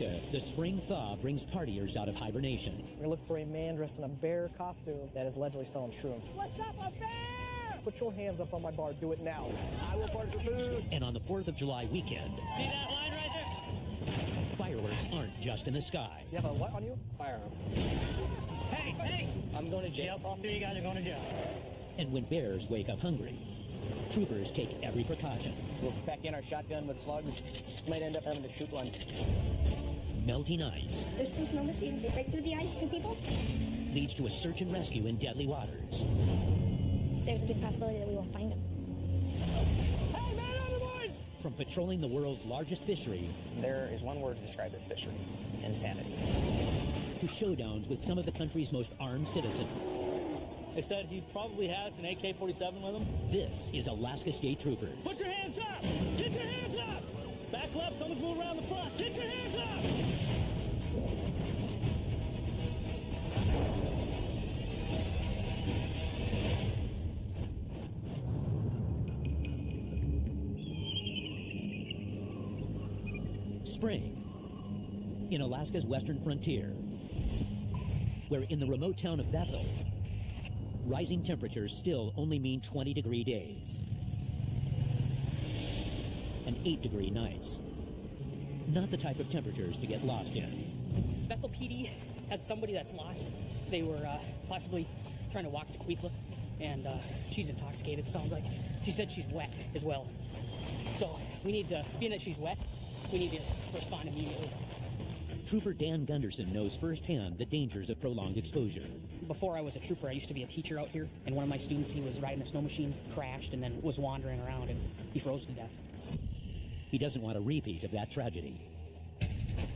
Alaska, the spring thaw brings partiers out of hibernation. We're gonna look for a man dressed in a bear costume that is allegedly selling shrooms. What's up, a bear? Put your hands up on my bar. Do it now. I will bark for food. And on the 4th of July weekend, See that line right there? fireworks aren't just in the sky. You have a what on you? Firearm. Hey, hey! I'm going to jail. Yep, all three of you guys are going to jail. And when bears wake up hungry, troopers take every precaution. We'll pack in our shotgun with slugs. Might end up having to shoot one. Melting ice There's two snow machines. They break through the ice. Two people. leads to a search and rescue in deadly waters. There's a good possibility that we won't find them. Hey, man, overboard! From patrolling the world's largest fishery There is one word to describe this fishery. Insanity. to showdowns with some of the country's most armed citizens, They said he probably has an AK-47 with him. this is Alaska State Troopers. Put your hands up! Get your hands up! Back left, someone's moving around the front. Get your hands up! Spring in Alaska's western frontier, where in the remote town of Bethel, rising temperatures still only mean 20 degree days and 8 degree nights. Not the type of temperatures to get lost in. Bethel PD has somebody that's lost. They were uh, possibly trying to walk to Kwethluk, and uh, she's intoxicated, sounds like. She said she's wet as well. So we need to, being that she's wet, we need to respond immediately. Trooper Dan Gunderson knows firsthand the dangers of prolonged exposure. Before I was a trooper, I used to be a teacher out here, and one of my students, he was riding a snow machine, crashed, and then was wandering around, and he froze to death. He doesn't want a repeat of that tragedy.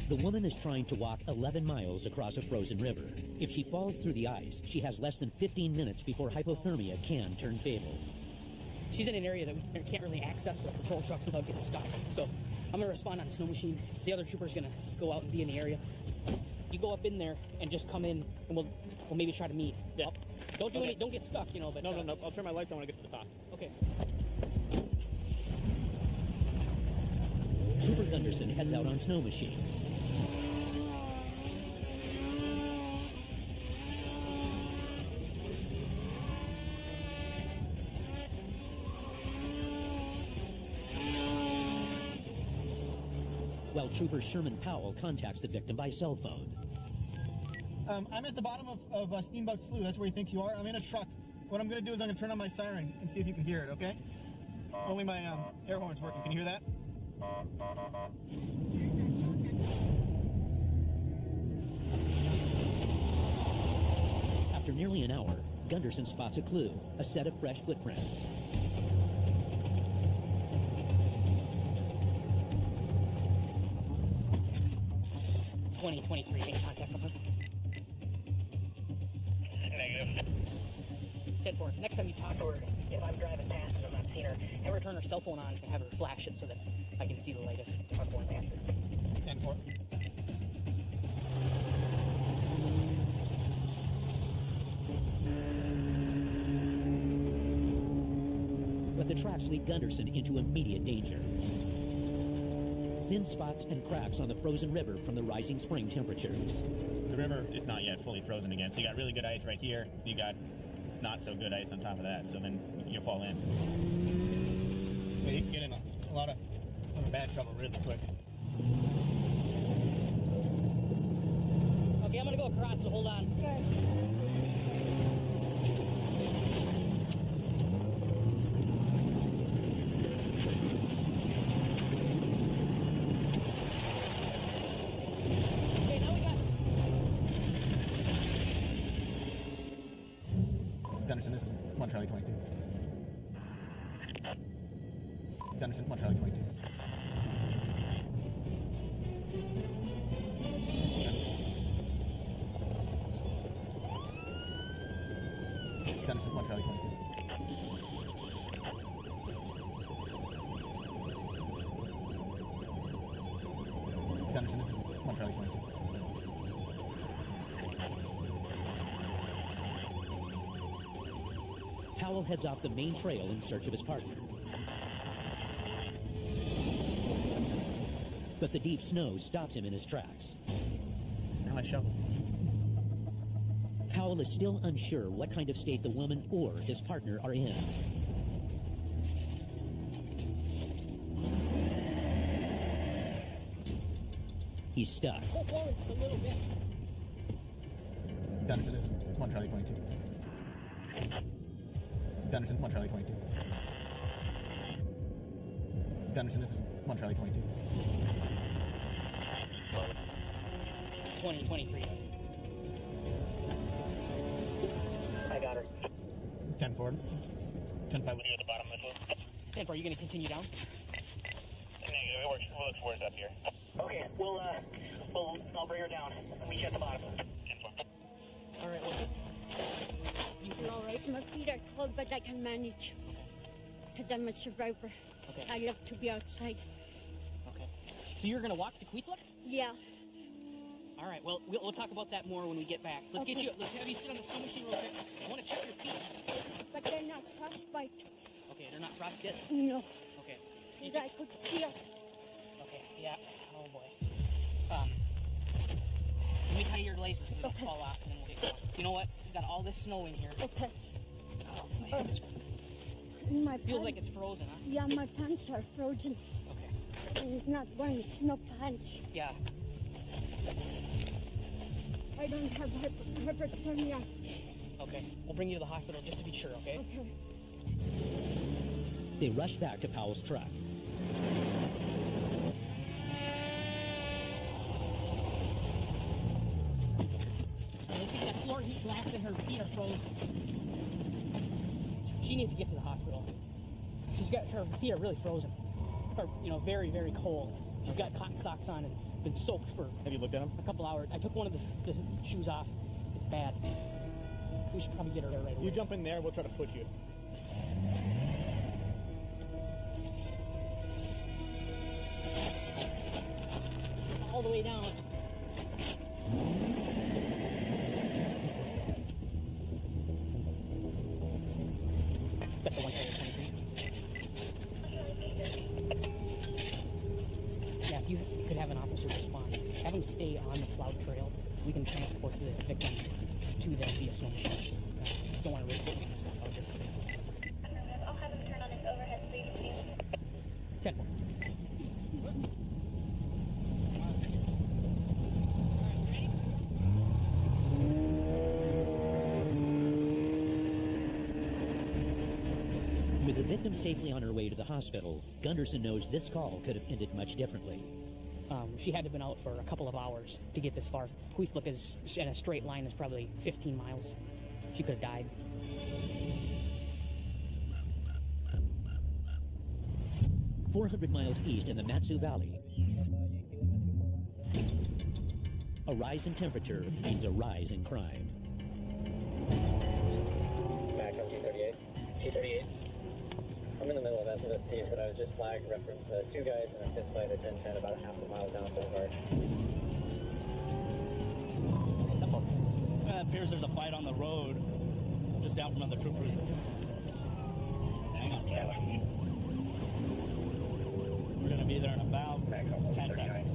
The woman is trying to walk 11 miles across a frozen river. If she falls through the ice, she has less than 15 minutes before hypothermia can turn fatal. She's in an area that we can't really access with a patrol truck without getting stuck. So I'm gonna respond on the snow machine. The other trooper's gonna go out and be in the area. You go up in there and just come in, and we'll we'll maybe try to meet. Yeah. I'll- Don't do Okay. any. Don't get stuck, you know. But No, uh, no, no. I'll turn my lights on when I get to the top. Okay. Trooper Gunderson heads out on snow machine. While Trooper Sherman Powell contacts the victim by cell phone. Um, I'm at the bottom of, of uh, Steamboat Slough. That's where he thinks you are. I'm in a truck. What I'm going to do is I'm going to turn on my siren and see if you can hear it, okay? Only my um, air horn's working. Can you hear that? After nearly an hour, Gunderson spots a clue, a set of fresh footprints. Twenty twenty-three. Make contact with her. Ten four. Next time you talk to her, if I'm driving past and I'm not seeing her, have her turn her cell phone on and have her flash it so that I can see the light if, if I'm going past her. 10 4. But the traps lead Gunderson into immediate danger. Thin spots and cracks on the frozen river from the rising spring temperatures. The river is not yet fully frozen again, so you got really good ice right here. You got not so good ice on top of that, so then you'll fall in. Yeah, you can get in a, a lot of a lot of bad trouble really quick. Okay, I'm gonna go across. So hold on. Okay, Gunderson, this is one Charlie 22. Gunderson, one Charlie 22. Gunderson, one Charlie 22. Gunderson, this is one Charlie 22. Powell heads off the main trail in search of his partner. But the deep snow stops him in his tracks. Now I shovel. Powell is still unsure what kind of state the woman or his partner are in. He's stuck. Go forward just a little bit. Gunderson this is one Charlie 22. Gunderson, one Charlie 22. Gunderson this is one Charlie 22. 20, 23. I got her. 10 forward. 10 5 You're at the bottom of the hill. 10 4, are you going to continue down? Negative. It works. It looks worse up here. Okay, we'll, uh, we'll, I'll bring her down. Meet you at the bottom. All right, well, I'm all right. My feet are cold, but I can manage. Because I'm a survivor. Okay. I love to be outside. okay. So you're going to walk to Kwethluk? Yeah. All right, well, we'll, we'll talk about that more when we get back. Let's get Okay. you, let's have you sit on the snow machine real quick. I want to check your feet. But they're not frostbite. Okay, they're not frostbit? No. Okay. Because I could feel. Okay, yeah. Oh boy. Um, let me tie your laces so they don't Okay. fall off and then we'll get going. You know what? We got all this snow in here. Okay. Oh, boy. Uh, my Feels pants, like it's frozen, huh? Yeah, my pants are frozen. Okay. And it's not wearing snow pants. Yeah. I don't have hyper- hypothermia. Okay. We'll bring you to the hospital just to be sure, okay? Okay. They rush back to Powell's truck. They see that floor heat blast and her feet are frozen. She needs to get to the hospital. She's got her feet are really frozen. Or, you know, very, very cold. She's got cotton socks on and been soaked for Have you looked at them? a couple hours. I took one of the, the shoes off. It's bad. We should probably get her there right away. You jump in there. We'll try to push you. all the way down. Got the one tire 23. Yeah, if you could have an officer respond, have him stay on the plowed trail. We can transport the victim to them via snow machine. Uh, don't want to really put him in the stuff out there. I'll have him turn on his overhead speed, please. Ten. With the victim safely on her way to the hospital, Gunderson knows this call could have ended much differently. Um, she had to have been out for a couple of hours to get this far. Kwethluk is in a straight line is probably 15 miles. She could have died. Four hundred miles east in the Mat-Su Valley, a rise in temperature means a rise in crime. SST, but I was just flagged reference uh, two guys in a fist fight at 1010 about a half a mile down Boulevard. Uh, it appears there's a fight on the road just down from another troop cruiser. Hang on. We're going to be there in about 10 seconds.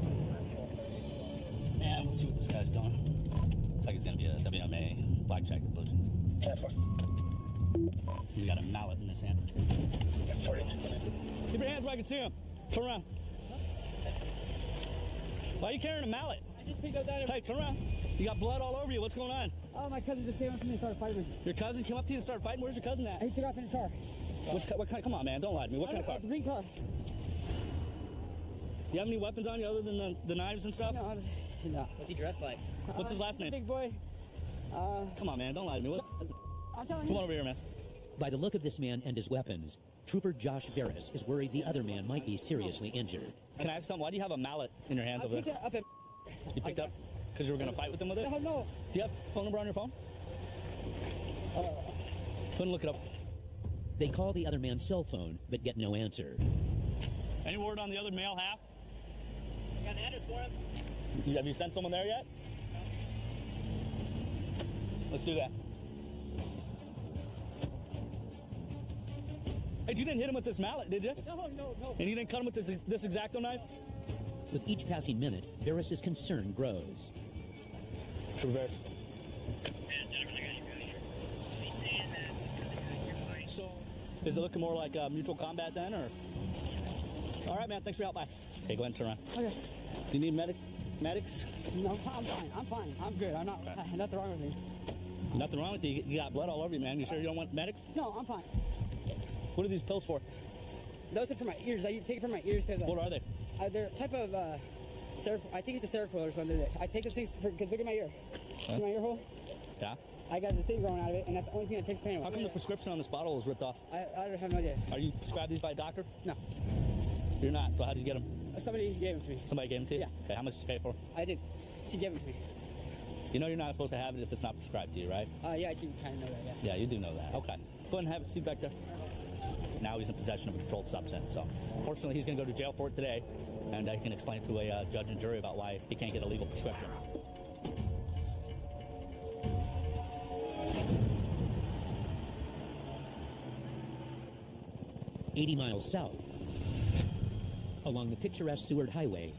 And we'll see what this guy's doing. Looks like he's going to be a WMA black jacket blue jeans. He's got a mallet in his hand. Keep your hands where I can see him. Turn around. Why are you carrying a mallet? I just picked up that. Hey, turn around. You got blood all over you. What's going on? Oh, my cousin just came up to me and started fighting. Your cousin came up to you and started fighting? Where's your cousin at? He took off in his car. What, ki- what kind? Come on, man. Don't lie to me. What kind of car? Green car. You have any weapons on you other than the, the knives and stuff? No, just, no. What's he dressed like? What's his last name? Big boy. Uh, Come on, man. Don't lie to me. What? I'm telling Come you. on over here, man. By the look of this man and his weapons, Trooper Josh Veris is worried the other man might be seriously injured. Can I have some? Why do you have a mallet in your hands I over picked there? it up at. You picked up because you were going to fight with him with it? No, no. Do you have phone number on your phone? Uh, Couldn't look it up. They call the other man's cell phone but get no answer. Any word on the other male half? Got an address for him? Have you sent someone there yet? Let's do that. Hey, you didn't hit him with this mallet, did you? no, no, no. And you didn't cut him with this this X-Acto knife? With each passing minute, Barris's concern grows. Reverse. So, is it looking more like uh, mutual combat then, or? All right, man. Thanks for your help. Bye. Okay, go ahead and turn around. Okay. Do you need medic medics? No, I'm fine. I'm fine. I'm good. I'm not. Nothing wrong with me. Nothing wrong with you. You got blood all over you, man. You sure you don't want medics? No, I'm fine. What are these pills for? Those are for my ears. I take it for my ears because. What are they? Uh, they're a type of. Uh, I think it's a Seroquel or something. I take those things because look at my ear. See my ear hole? Yeah. I got the thing growing out of it, and that's the only thing that takes pain away. How come the prescription on this bottle was ripped off? I, I don't have no idea. Are you prescribed these by a doctor? No. You're not. So how did you get them? Somebody gave them to me. Somebody gave them to you? Yeah. Okay. How much did you pay for? I did. She gave them to me. You know you're not supposed to have it if it's not prescribed to you, right? Uh, yeah, I think kind of know that. Yeah. Yeah, you do know that. Okay. Go ahead and have a seat back there. Now he's in possession of a controlled substance. So, fortunately, he's going to go to jail for it today, and I can explain it to a uh, judge and jury about why he can't get a legal prescription. Eighty miles south, along the picturesque Seward Highway,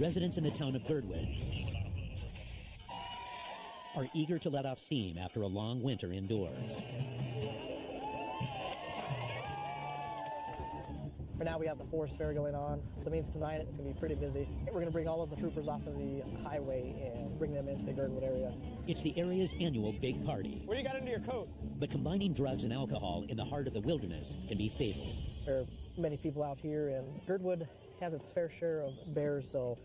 residents in the town of Girdwood are eager to let off steam after a long winter indoors. For now, we have the forest fair going on, so it means tonight it's going to be pretty busy. We're going to bring all of the troopers off of the highway and bring them into the Girdwood area. It's the area's annual big party, What do you got under your coat? but combining drugs and alcohol in the heart of the wilderness can be fatal. There are many people out here, and Girdwood has its fair share of bears, so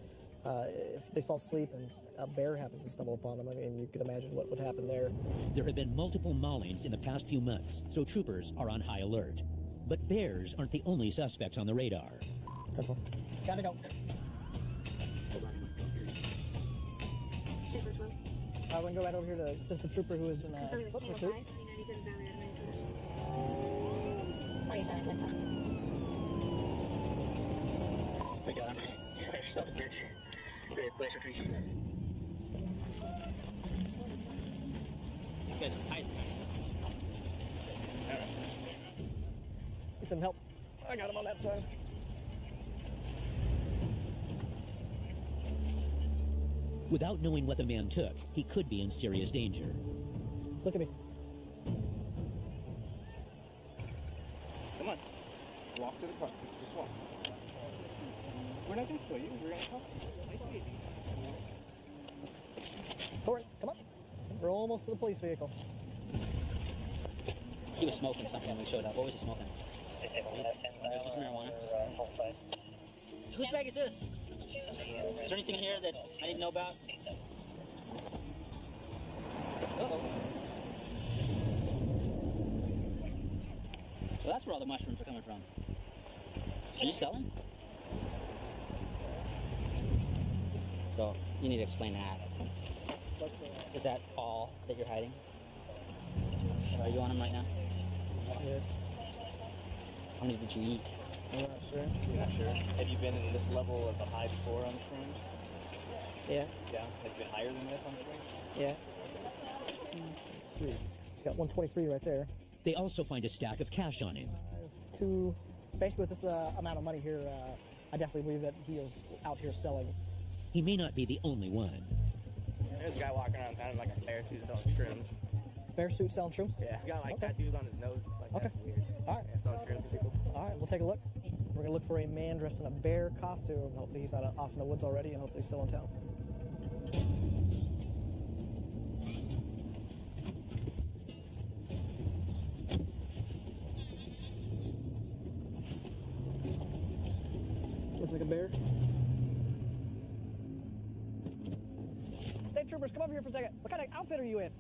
uh, if they fall asleep and a bear happens to stumble upon them, I mean, you can imagine what would happen there. There have been multiple maulings in the past few months, so troopers are on high alert. But bears aren't the only suspects on the radar. That's one. Gotta go. Uh, we're going to go right over here to assist the trooper who is in a foot pursuit. We got him. Stop the bridge. Great place for trees. These guys are nice. Get some help. I got him on that side. Without knowing what the man took, he could be in serious danger. Look at me. Come on. Walk to the car. Just walk. We're not gonna kill you. We're gonna talk to you. Nice and easy. Corin, come on. We're almost to the police vehicle. He was smoking something when we showed up. What was he smoking? This is marijuana. Whose bag is this? Is there anything here that I didn't know about? Uh-oh. So that's where all the mushrooms are coming from. Are you selling? So you need to explain that. Is that all that you're hiding? Are you on them right now? Yes. How many did you eat? I'm not sure. You're not sure. Have you been in this level of a high before on the shrooms? Yeah, Yeah. Has it been higher than this on the shrooms? yeah. Three. He's got 123 right there. They also find a stack of cash on him. Two. Basically, with this uh, amount of money here, uh, I definitely believe that he is out here selling. He may not be the only one. There's a guy walking around town in like a bear suit selling shrooms. Bear suit selling shrooms? Yeah. He's got like Okay. tattoos on his nose. Like Okay. that's weird. All right. Yeah, selling shrooms to people. All right, we'll take a look. We're gonna look for a man dressed in a bear costume. Hopefully, he's not uh, off in the woods already, and hopefully, he's still in town. Looks like a bear. State troopers, come over here for a second. What kind of outfit are you in?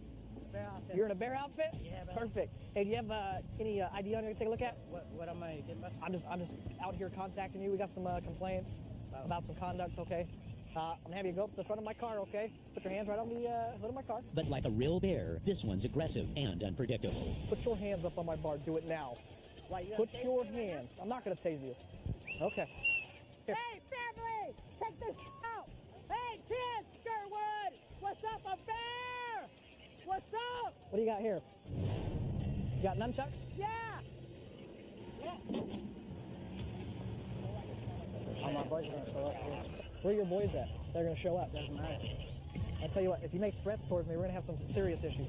Bear outfit. You're in a bear outfit? Yeah, man. Perfect. Hey, do you have uh, any uh, ID on you to take a look at? What, what am I getting busted? I'm just I'm just out here contacting you. We got some uh, complaints About- about some conduct. Okay. Uh, I'm gonna have you go up to the front of my car. Okay. Just put your hands right on the uh, hood of my car. But like a real bear, this one's aggressive and unpredictable. Put your hands up on my bar. Do it now. Why, you Put your tase me? hands. I'm not gonna tase you. Okay. Here. Hey, family! Check this out! Hey, kids! Sherwood! What's up, a bear? What's up? What do you got here? You got nunchucks? Yeah! Yeah! All my boys are gonna show up. Where are your boys at? They're gonna show up. Doesn't matter. I tell you what, if you make threats towards me, we're gonna have some serious issues.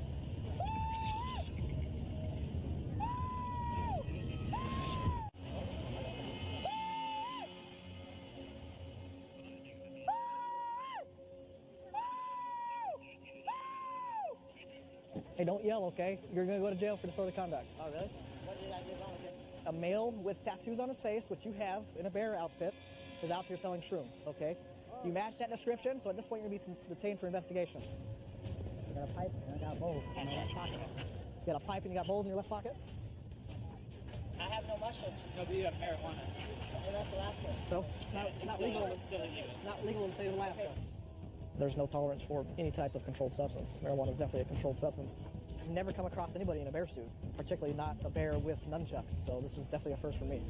Don't yell, okay? You're gonna go to jail for disorderly conduct. Oh, really? What did I do wrong A male with tattoos on his face, which you have in a bear outfit, is out here selling shrooms, okay? Oh. You match that description, so at this point you're gonna be detained for investigation. You got a pipe and I got a bowl in my left pocket. You got a pipe and you got bowls in your left pocket? I have no mushrooms. No, but you have marijuana. Well, that's Alaska. So it's not, it's not legal. It's still illegal. It's not legal in the state of Alaska. There's no tolerance for any type of controlled substance. Marijuana is definitely a controlled substance. Never come across anybody in a bear suit, particularly not a bear with nunchucks. So this is definitely a first for me.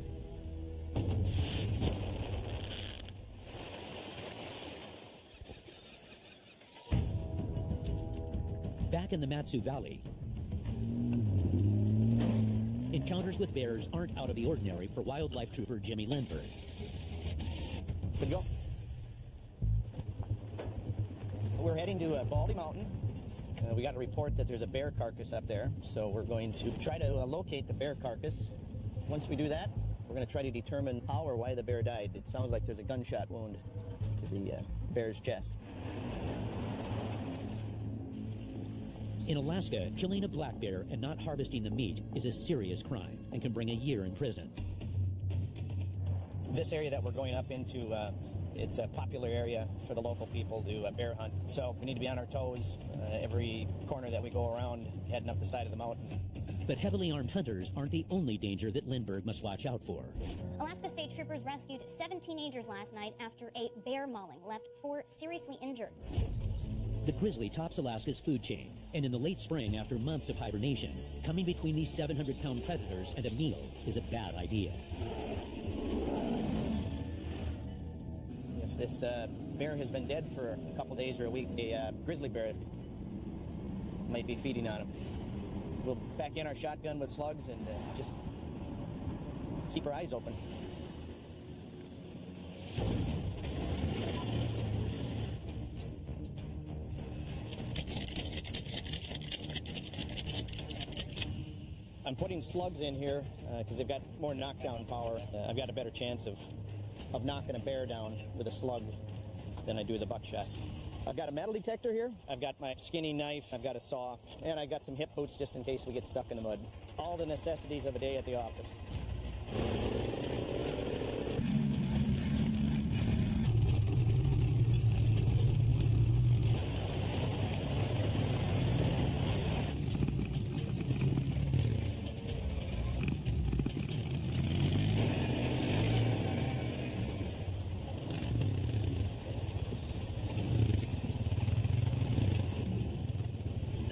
Back in the Mat-Su Valley, encounters with bears aren't out of the ordinary for wildlife trooper Jimmy Lindbergh. Good go. We're heading to uh, Baldy Mountain. Uh, we got a report that there's a bear carcass up there, so we're going to try to uh, locate the bear carcass. Once we do that, we're going to try to determine how or why the bear died. It sounds like there's a gunshot wound to the uh, bear's chest. In Alaska, killing a black bear and not harvesting the meat is a serious crime and can bring a year in prison. This area that we're going up into, uh, it's a popular area for the local people to uh, bear hunt. So we need to be on our toes uh, every corner that we go around, heading up the side of the mountain. But heavily armed hunters aren't the only danger that Lindbergh must watch out for. Alaska State Troopers rescued seven teenagers last night after a bear mauling left four seriously injured. The grizzly tops Alaska's food chain, and in the late spring, after months of hibernation, coming between these 700 pound predators and a meal is a bad idea. This uh, bear has been dead for a couple days or a week, a uh, grizzly bear might be feeding on him. We'll back in our shotgun with slugs and uh, just keep our eyes open. I'm putting slugs in here because they've got more knockdown power. Uh, I've got a better chance of, of knocking a bear down with a slug than I do with a buckshot. I've got a metal detector here. I've got my skinny knife. I've got a saw. And I've got some hip boots just in case we get stuck in the mud. All the necessities of a day at the office.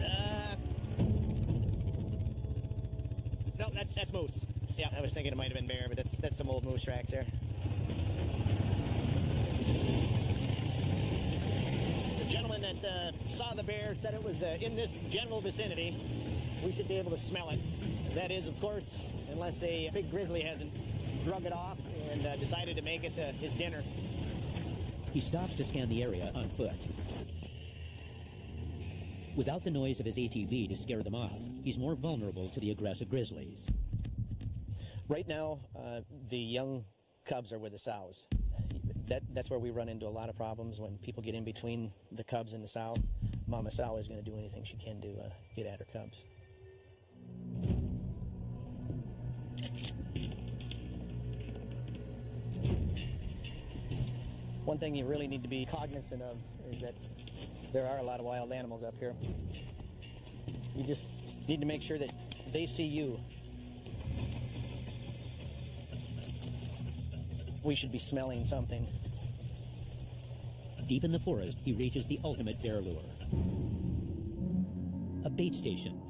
Uh, no, that, that's moose. Yeah, I was thinking it might have been bear, but that's that's some old moose tracks there. The gentleman that uh, saw the bear said it was uh, in this general vicinity. We should be able to smell it. That is, of course, unless a big grizzly hasn't drug it off and uh, decided to make it uh, his dinner. He stops to scan the area on foot. Without the noise of his ATV to scare them off, he's more vulnerable to the aggressive grizzlies. Right now, uh, the young cubs are with the sows. That, that's where we run into a lot of problems when people get in between the cubs and the sow. Mama sow is going to do anything she can to uh, get at her cubs. One thing you really need to be cognizant of is that there are a lot of wild animals up here. You just need to make sure that they see you we should be smelling something. Deep in the forest, he reaches the ultimate bear lure a bait station.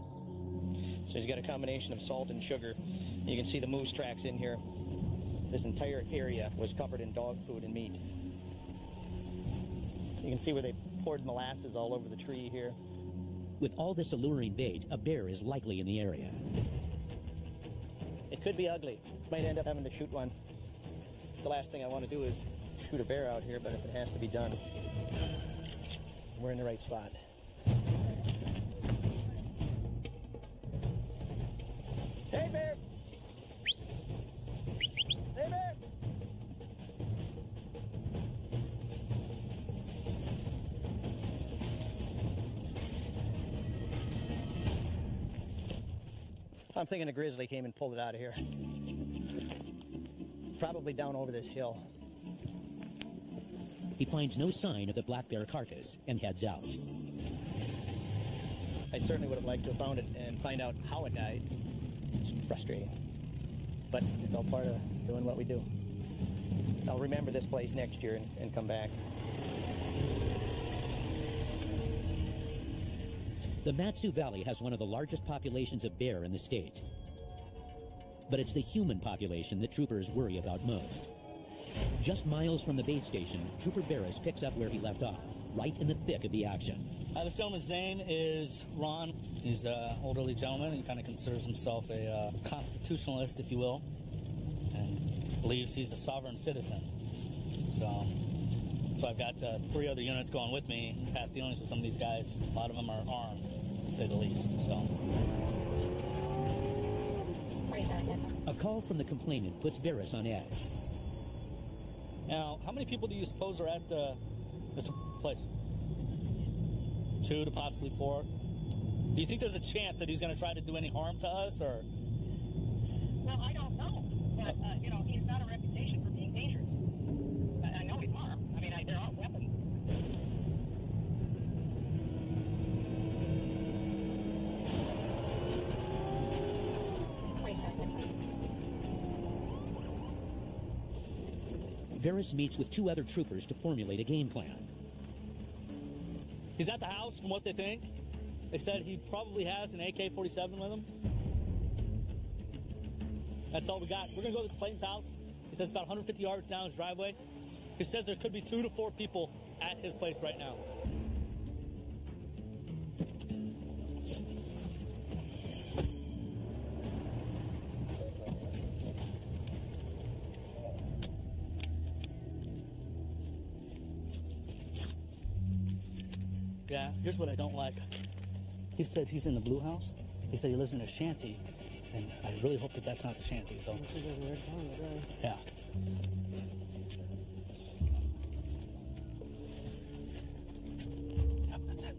So he's got a combination of salt and sugar. You can see the moose tracks in here. This entire area was covered in dog food and meat. You can see where they poured molasses all over the tree here. With all this alluring bait, a bear is likely in the area. It could be ugly. Might end up having to shoot one. It's the last thing I want to do is shoot a bear out here, but if it has to be done, we're in the right spot. Hey, bear! Hey, bear! I'm thinking a grizzly came and pulled it out of here. Probably down over this hill. He finds no sign of the black bear carcass and heads out. I certainly would have liked to have found it and find out how it died. It's frustrating. But it's all part of doing what we do. I'll remember this place next year and, and come back. The Mat-Su Valley has one of the largest populations of bear in the state. But it's the human population that troopers worry about most. Just miles from the bait station, Trooper Barris picks up where he left off, right in the thick of the action. Uh, this gentleman's name is Ron. He's an elderly gentleman. He kind of considers himself a uh, constitutionalist, if you will, and believes he's a sovereign citizen. So, so I've got uh, three other units going with me. Past dealings with some of these guys. A lot of them are armed, to say the least. So. A call from the complainant puts Barris on edge. Now, how many people do you suppose are at uh. Place? Two to possibly four. Do you think there's a chance that he's going to try to do any harm to us, or? Well, I don't know. But, uh, you know, he's got a reputation for being dangerous. I, I know he's armed. I mean, I, there are weapons. Barris meets with two other troopers to formulate a game plan. He's at the house, from what they think. They said he probably has an AK 47 with him. That's all we got. We're going to go to the complainant's house. He says it's about 150 yards down his driveway. He says there could be two to four people at his place right now. Here's what I don't like. He said he's in the blue house. He said he lives in a shanty, and I really hope that that's not the shanty. So, yeah. Yep, that's it.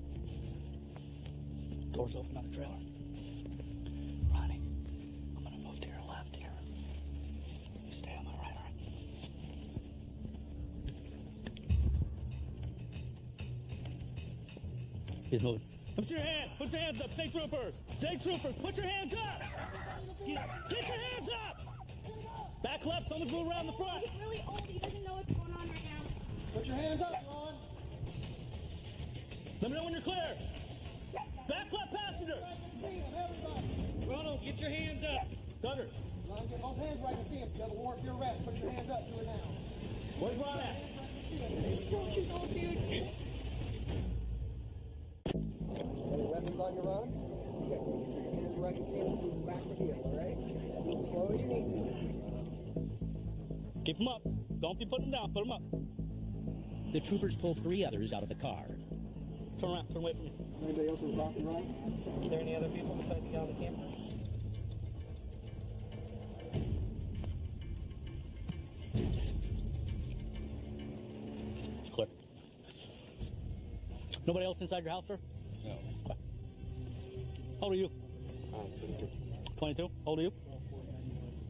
Doors open on the trailer. He's moving. Put your hands! Put your hands up! State troopers! State troopers! Put your hands up! Get your hands up! Back left, someone's moving around the front. He's really old. He doesn't know what's going on right now. Put your hands up, Ron. Let me know when you're clear. Back left passenger. Ronald, get your hands up. Gunner. Ron, get both hands where I can see him. You have a warrant for your arrest. Put your hands up. Do it now. Where's Ron at? Any weapons on you, Ron? Okay. Put your hands where I can see him. Move back the heel, all right? Slow as you need to. Keep them up. Don't be putting them down. Put them up. The troopers pull three others out of the car. Turn around. Turn away from me. Anybody else is blocking, Ron? Are there any other people besides the guy on the camper? Nobody else inside your house, sir? No. Okay. How old are you? 22. How old are you?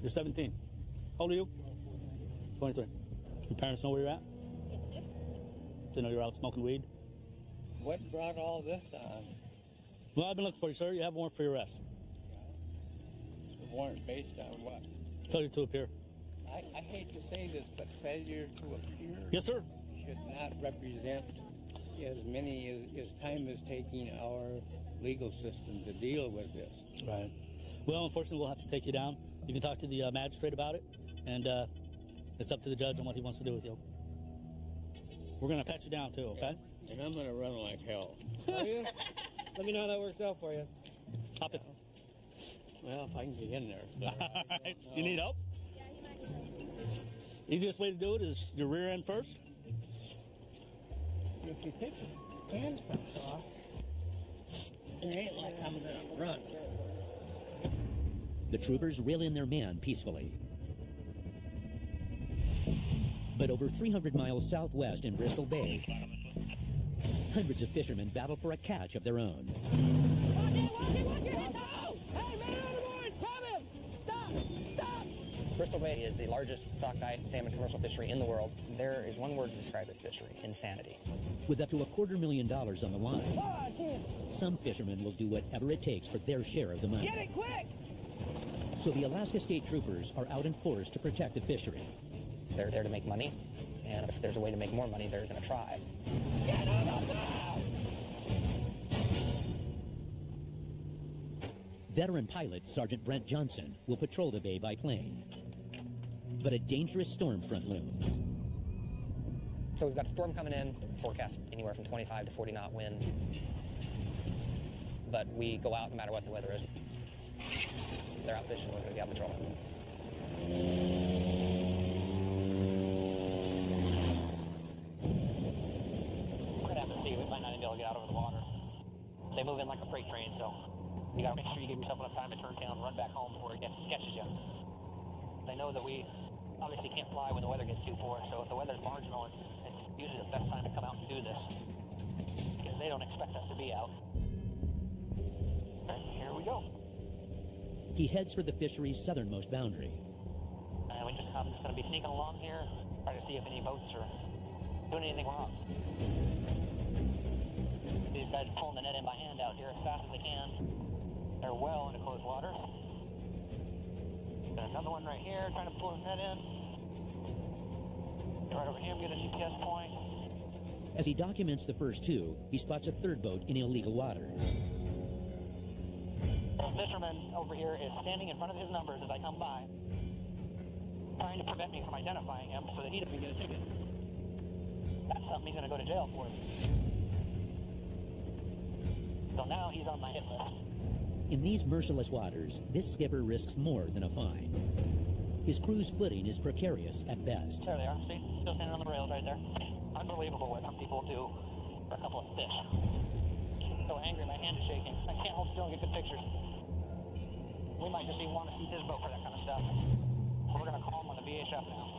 You're 17. How old are you? 23. Your parents know where you're at? Yes, sir. They know you're out smoking weed? What brought all this on? Well, I've been looking for you, sir. You have a warrant for your arrest. The warrant based on what? Failure to appear. I, I hate to say this, but failure to appear Yes, sir. should not represent as many as, as time is taking our legal system to deal with this. Right. Well, unfortunately, we'll have to take you down. You can talk to the uh, magistrate about it, and uh, it's up to the judge on what he wants to do with you. We're going to pat you down, too, okay? And I'm going to run like hell. Are you? Let me know how that works out for you. Hop in. Well, if I can get in there. All right. You need help? Easiest way to do it is your rear end first. If you take the handcuffs off, it ain't like I'm gonna run. The troopers reel in their man peacefully. But over 300 miles southwest in Bristol Bay, hundreds of fishermen battle for a catch of their own. Bristol Bay is the largest sockeye salmon commercial fishery in the world. There is one word to describe this fishery insanity. With up to a quarter million dollars on the line, some fishermen will do whatever it takes for their share of the money. Get it quick! So the Alaska State Troopers are out in force to protect the fishery. They're there to make money, and if there's a way to make more money, they're going to try. Veteran pilot Sergeant Brent Johnson will patrol the bay by plane. But a dangerous storm front looms. So we've got a storm coming in, forecast anywhere from 25 to 40 knot winds. But we go out no matter what the weather is. They're out fishing, we're going to be out patrolling. We're gonna have to see. We might not even be able to get out over the water. They move in like a freight train, so you gotta make sure you give yourself enough time to turn tail and run back home before it gets, catches you. They know that we obviously can't fly when the weather gets too poor, so if the weather's marginal, it's usually the best time to come out and do this. Because they don't expect us to be out. And here we go. He heads for the fishery's southernmost boundary. And we just, I'm just gonna be sneaking along here, try to see if any boats are doing anything wrong. These guys are pulling the net in by hand out here as fast as they can. They're well into closed water. Got another one right here trying to pull his net in. Right over here, get a GPS point. As he documents the first two, he spots a third boat in illegal waters. The fisherman over here is standing in front of his numbers as I come by, trying to prevent me from identifying him so that he doesn't get a ticket. That's something he's going to go to jail for. So now he's on my hit list. In these merciless waters, this skipper risks more than a fine. His crew's footing is precarious at best. There they are. See? Still standing on the rails right there. Unbelievable what some people do for a couple of fish. So angry, my hand is shaking. I can't hold still and get good pictures. We might just even want to seize his boat for that kind of stuff. We're going to call him on the VHF now.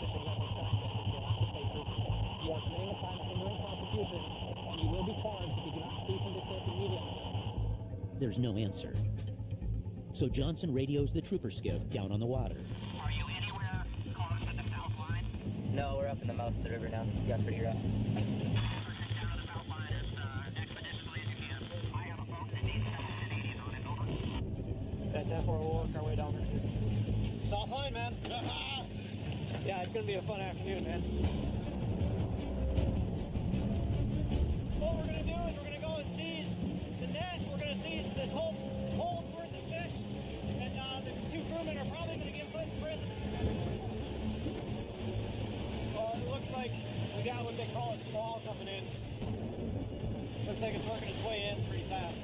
This is going to do. You are committing a crime of hindering prosecution, and you will be charged if you do not cease and desist immediately. There's no answer. So Johnson radios the trooper skiff down on the water. Are you anywhere close to the south line? No, we're up in the mouth of the river now. You got pretty rough. Uh, That's it. We'll work our way down there. It's all fine, man. yeah, it's going to be a fun afternoon, man. What we're going to do is we're going to go and seize the net. We're going to seize this whole hold worth of fish. And uh, the two crewmen are probably going to get put in prison. Well, it looks like we got what they call a squall coming in. Looks like it's working its way in pretty fast.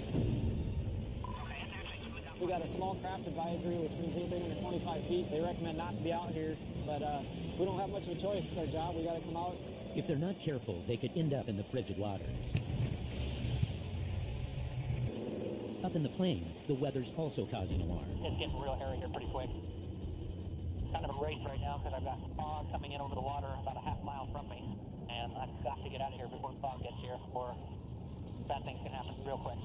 We got a small craft advisory, which means anything under 25 feet. They recommend not to be out here, but uh, we don't have much of a choice. It's our job. We got to come out. If they're not careful, they could end up in the frigid waters. Up in the plane, the weather's also causing alarm. It's getting real hairy here pretty quick. Kind of a race right now because I've got fog coming in over the water about a half mile from me. And I've got to get out of here before the fog gets here or bad things can happen real quick.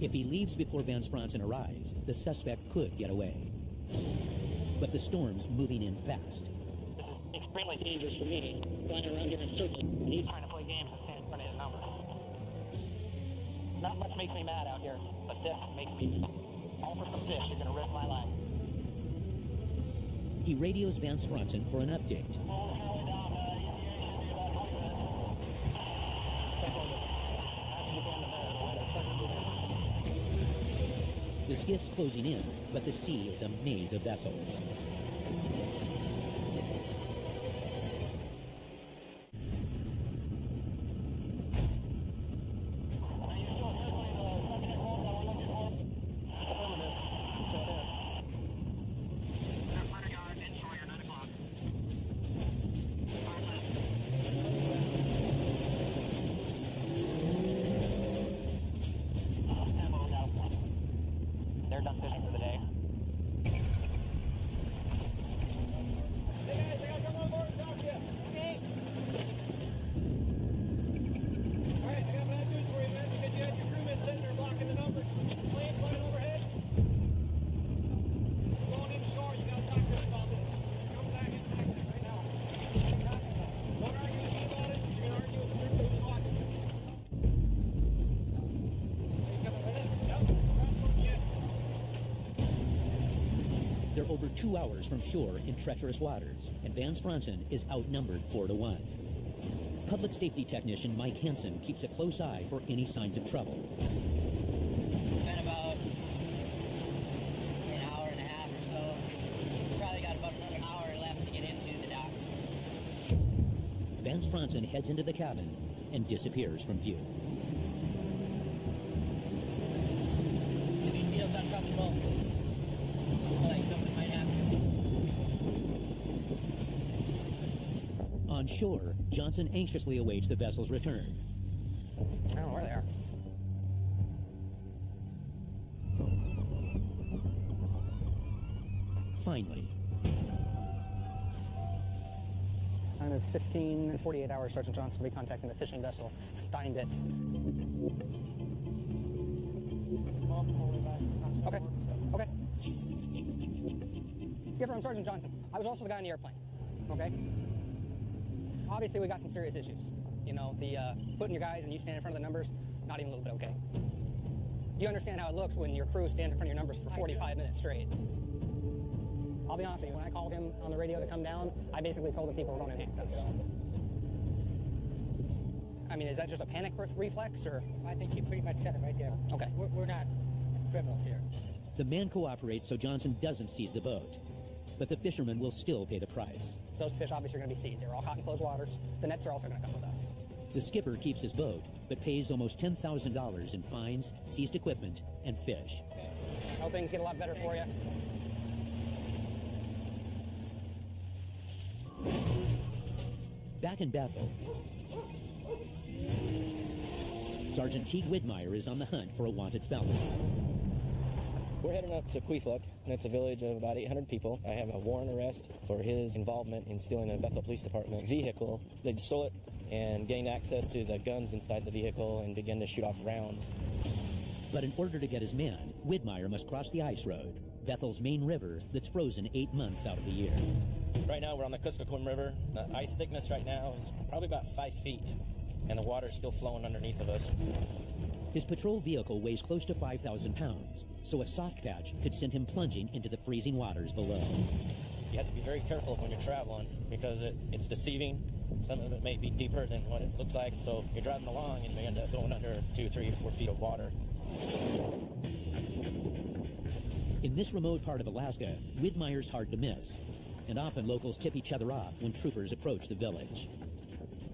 If he leaves before Van Spronson arrives, the suspect could get away. But the storm's moving in fast. This is extremely dangerous for me, flying around here in circles. And he's trying to play games and stand in front of his number. Not much makes me mad out here, but this makes me all for some fish. You're going to risk my life. He radios Van Spronson for an update. Oh, The skiff's closing in, but the sea is a maze of vessels. Two hours from shore in treacherous waters, and Vance Bronson is outnumbered four to one. Public safety technician Mike Hansen keeps a close eye for any signs of trouble. It's been about an hour and a half or so. Probably got about another hour left to get into the dock. Vance Bronson heads into the cabin and disappears from view. If he feels uncomfortable, like something might happen. On shore, Johnson anxiously awaits the vessel's return. I don't know where they are. Finally, Time is 15 and 48 hours. Sergeant Johnson will be contacting the fishing vessel Steinbit. Okay. Okay. Skipper, I'm Sergeant Johnson. I was also the guy on the airplane. Okay. Obviously, we got some serious issues. You know, the uh, putting your guys and you stand in front of the numbers, not even a little bit okay. You understand how it looks when your crew stands in front of your numbers for 45 minutes straight. I'll be honest with you, when I called him on the radio to come down, I basically told the people were going in handcuffs. I mean, is that just a panic re- reflex, or? I think you pretty much said it right there. Okay. We're, we're not criminals here. the man cooperates so Johnson doesn't seize the boat. But the fishermen will still pay the price. Those fish obviously are going to be seized. They're all caught in closed waters. The nets are also going to come with us. The skipper keeps his boat, but pays almost $10,000 in fines, seized equipment, and fish. I hope things get a lot better for you. Back in Bethel, Sergeant Teague Widmeyer is on the hunt for a wanted felon. We're heading up to Kwethluk, and it's a village of about 800 people. I have a warrant arrest for his involvement in stealing a Bethel Police Department vehicle. They stole it and gained access to the guns inside the vehicle and began to shoot off rounds. But in order to get his man, Widmeyer must cross the ice road, Bethel's main river that's frozen eight months out of the year. Right now, we're on the Kuskokwim River. The ice thickness right now is probably about five feet, and the water's still flowing underneath of us. His patrol vehicle weighs close to 5,000 pounds, so a soft patch could send him plunging into the freezing waters below. You have to be very careful when you're traveling because it, it's deceiving. Some of it may be deeper than what it looks like, so you're driving along and you may end up going under two, three, four feet of water. In this remote part of Alaska, Widmeyer's hard to miss, and often locals tip each other off when troopers approach the village.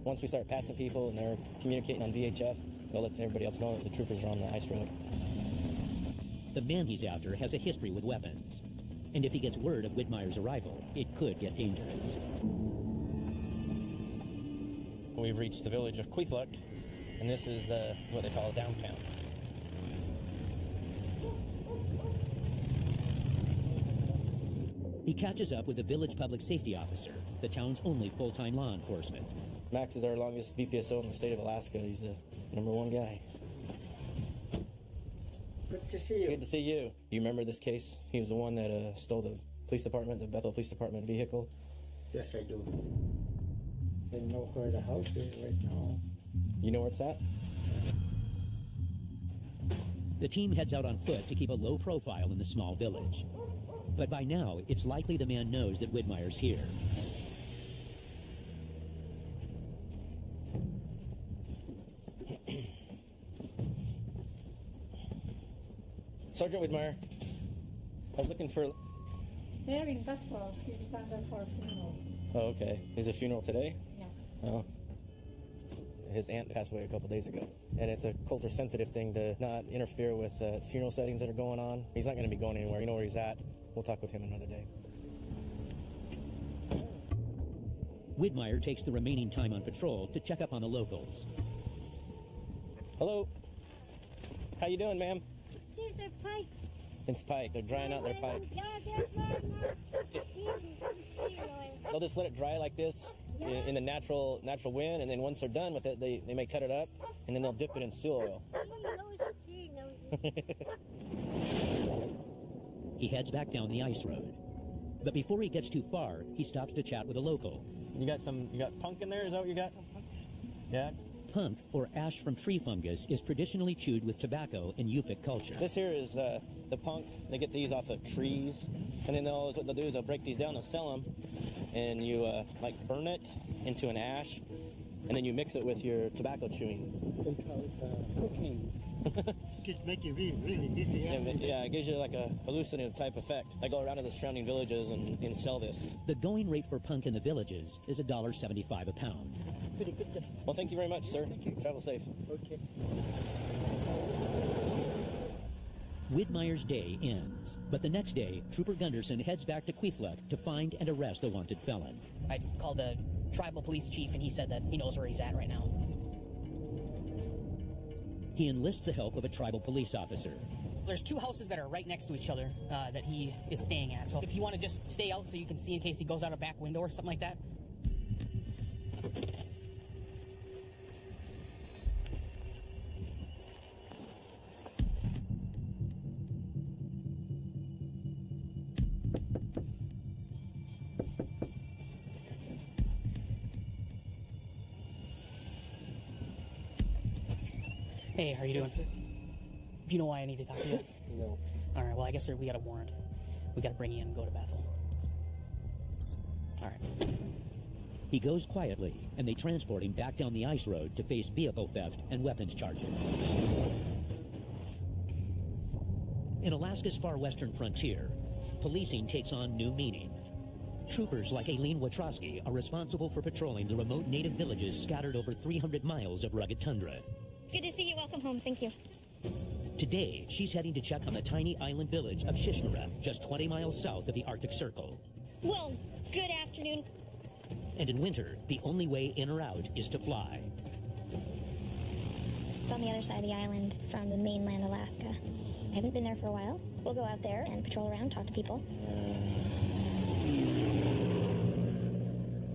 Once we start passing people and they're communicating on VHF, they'll let everybody else know that the troopers are on the ice road. The man he's after has a history with weapons, and if he gets word of Widmeyer's arrival, it could get dangerous. We've reached the village of Kwethluk, and this is the what they call a downtown. He catches up with the village public safety officer, the town's only full-time law enforcement. Max is our longest VPSO in the state of Alaska. He's the number one guy. Good to see you. Good to see you. You remember this case? He was the one that uh, stole the police department, the Bethel Police Department vehicle. Yes, I do. I know where the house is right now. You know where it's at? The team heads out on foot to keep a low profile in the small village. But by now, it's likely the man knows that Widmeyer's here. Sergeant Widmeyer, I was looking for. They're in Buffalo. He's gone there for a funeral. Oh, okay. Is a funeral today? Yeah. Oh. His aunt passed away a couple days ago, and it's a culture sensitive thing to not interfere with uh, funeral settings that are going on. He's not going to be going anywhere. You know where he's at. We'll talk with him another day. Widmeyer takes the remaining time on patrol to check up on the locals. Hello. How you doing, ma'am? Here's a pipe. It's pike. They're drying out their pike. They'll just let it dry like this in, in the natural natural wind, and then once they're done with it, they, they may cut it up, and then they'll dip it in seal oil. He heads back down the ice road. But before he gets too far, he stops to chat with a local. You got some, you got punk in there? Is that what you got? Yeah. Punk, or ash from tree fungus, is traditionally chewed with tobacco in Yupik culture. This here is uh, the punk. They get these off of trees, and then they'll, what they'll do is they'll break these down they'll sell them, and you uh, like burn it into an ash, and then you mix it with your tobacco chewing. They call it uh, cocaine. Could make you really, really dizzy. Yeah, yeah, it gives you like a hallucinative type effect. I go around to the surrounding villages and, and sell this. The going rate for punk in the villages is $1.75 a pound. Pretty good. Well, thank you very much, sir. Thank you. Travel safe. Okay. Widmeyer's day ends, but the next day, Trooper Gunderson heads back to Kwethluk to find and arrest the wanted felon. I called the tribal police chief, and he said that he knows where he's at right now. He enlists the help of a tribal police officer. There's two houses that are right next to each other uh, that he is staying at. So if you want to just stay out so you can see in case he goes out a back window or something like that. How are you doing? Do you know why I need to talk to you? no. All right. Well, I guess sir, we got a warrant. We got to bring you in and go to Bethel. All right. He goes quietly, and they transport him back down the ice road to face vehicle theft and weapons charges. In Alaska's far western frontier, policing takes on new meaning. Troopers like Aileen Watrosky are responsible for patrolling the remote native villages scattered over 300 miles of rugged tundra. Good to see you. Welcome home. Thank you. Today, she's heading to check on the tiny island village of Shishmaref, just 20 miles south of the Arctic Circle. Well, good afternoon. And in winter, the only way in or out is to fly. It's on the other side of the island from the mainland Alaska. I haven't been there for a while. We'll go out there and patrol around, talk to people.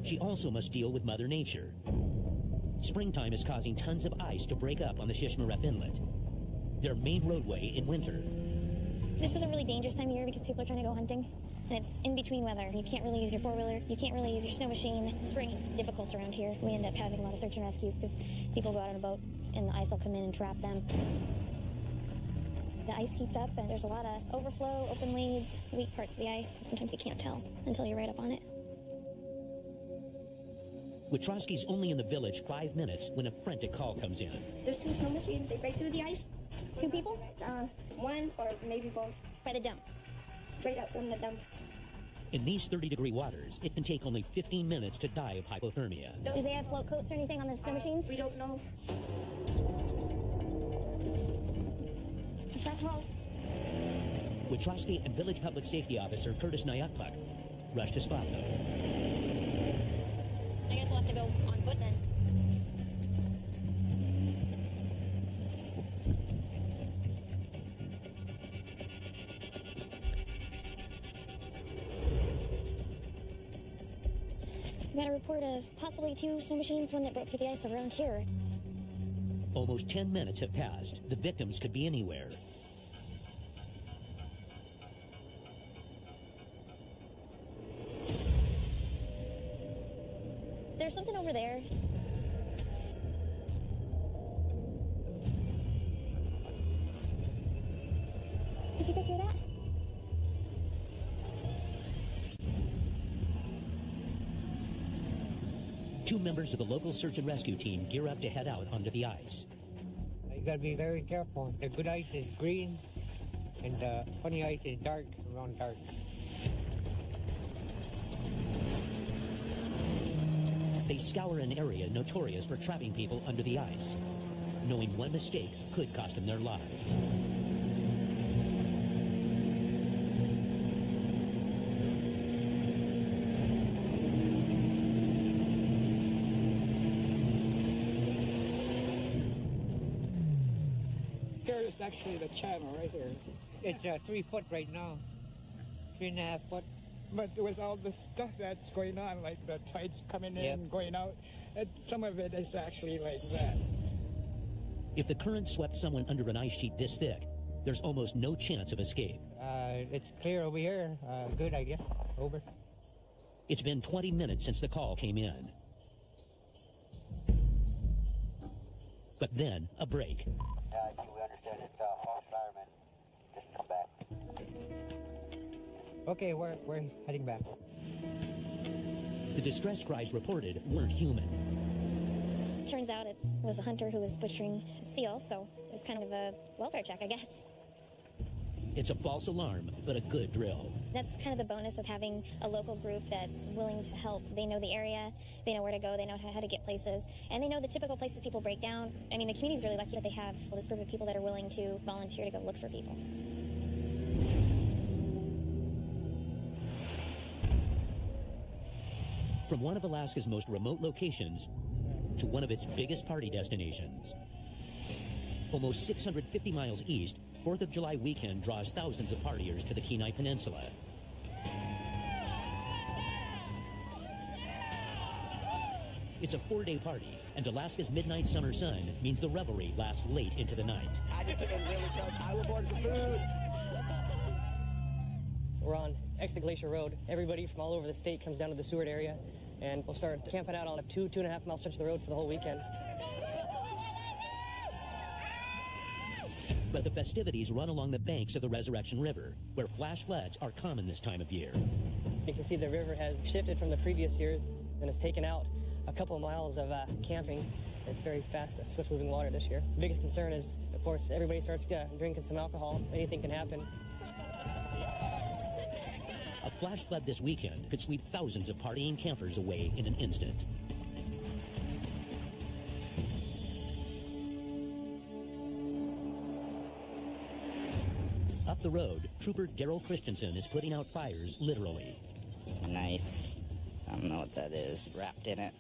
She also must deal with Mother Nature. Springtime is causing tons of ice to break up on the Shishmaref Inlet, their main roadway in winter. This is a really dangerous time of year because people are trying to go hunting. And it's in between weather. You can't really use your four wheeler. You can't really use your snow machine. Spring is difficult around here. We end up having a lot of search and rescues because people go out on a boat and the ice will come in and trap them. The ice heats up and there's a lot of overflow, open leads, weak parts of the ice. Sometimes you can't tell until you're right up on it. Watrosky's only in the village five minutes when a frantic call comes in. There's two snow machines. They break through the ice. Two people? Uh, one or maybe both. By the dump. Straight up from the dump. In these 30 degree waters, it can take only 15 minutes to die of hypothermia. Do they have float coats or anything on the snow machines? We don't know. Is that wrong? Watrosky and village public safety officer Curtis Nyakpuk rush to spot them. I guess we'll have to go on foot then. We got a report of possibly two snow machines, one that broke through the ice around here. Almost 10 minutes have passed. The victims could be anywhere. Over there. Did you guys hear that? Two members of the local search and rescue team gear up to head out onto the ice. You gotta be very careful. The good ice is green, and the funny ice is dark, around dark. They scour an area notorious for trapping people under the ice, knowing one mistake could cost them their lives. Here is actually the channel right here. It's uh, three foot right now, three and a half foot. But with all the stuff that's going on, like the tides coming in, Yep. going out, it, some of it is actually like that. If the current swept someone under an ice sheet this thick, there's almost no chance of escape. Uh, it's clear over here. Uh, good, I guess. Over. It's been 20 minutes since the call came in. But then, a break. Yeah, I we understand it. Uh, false fireman. Just come back. Okay, we're, we're heading back. The distress cries reported weren't human. Turns out it was a hunter who was butchering a seal, so it was kind of a welfare check, I guess. It's a false alarm, but a good drill. That's kind of the bonus of having a local group that's willing to help. They know the area, they know where to go, they know how to get places, and they know the typical places people break down. I mean, the community's really lucky that they have this group of people that are willing to volunteer to go look for people. From one of Alaska's most remote locations to one of its biggest party destinations. Almost 650 miles east, 4th of July weekend draws thousands of partiers to the Kenai Peninsula. It's a four-day party, and Alaska's midnight summer sun means the revelry lasts late into the night. I just get in really truck. I report for food. We're on Exit Glacier Road. Everybody from all over the state comes down to the Seward area, and we'll start camping out on a two, two and a half mile stretch of the road for the whole weekend. But the festivities run along the banks of the Resurrection River, where flash floods are common this time of year. You can see the river has shifted from the previous year and has taken out a couple of miles of uh, camping. It's very fast, swift moving water this year. The biggest concern is, of course, everybody starts uh, drinking some alcohol. Anything can happen. A flash flood this weekend could sweep thousands of partying campers away in an instant. Up the road, Trooper Daryl Christensen is putting out fires literally. Nice. I don't know what that is wrapped in it.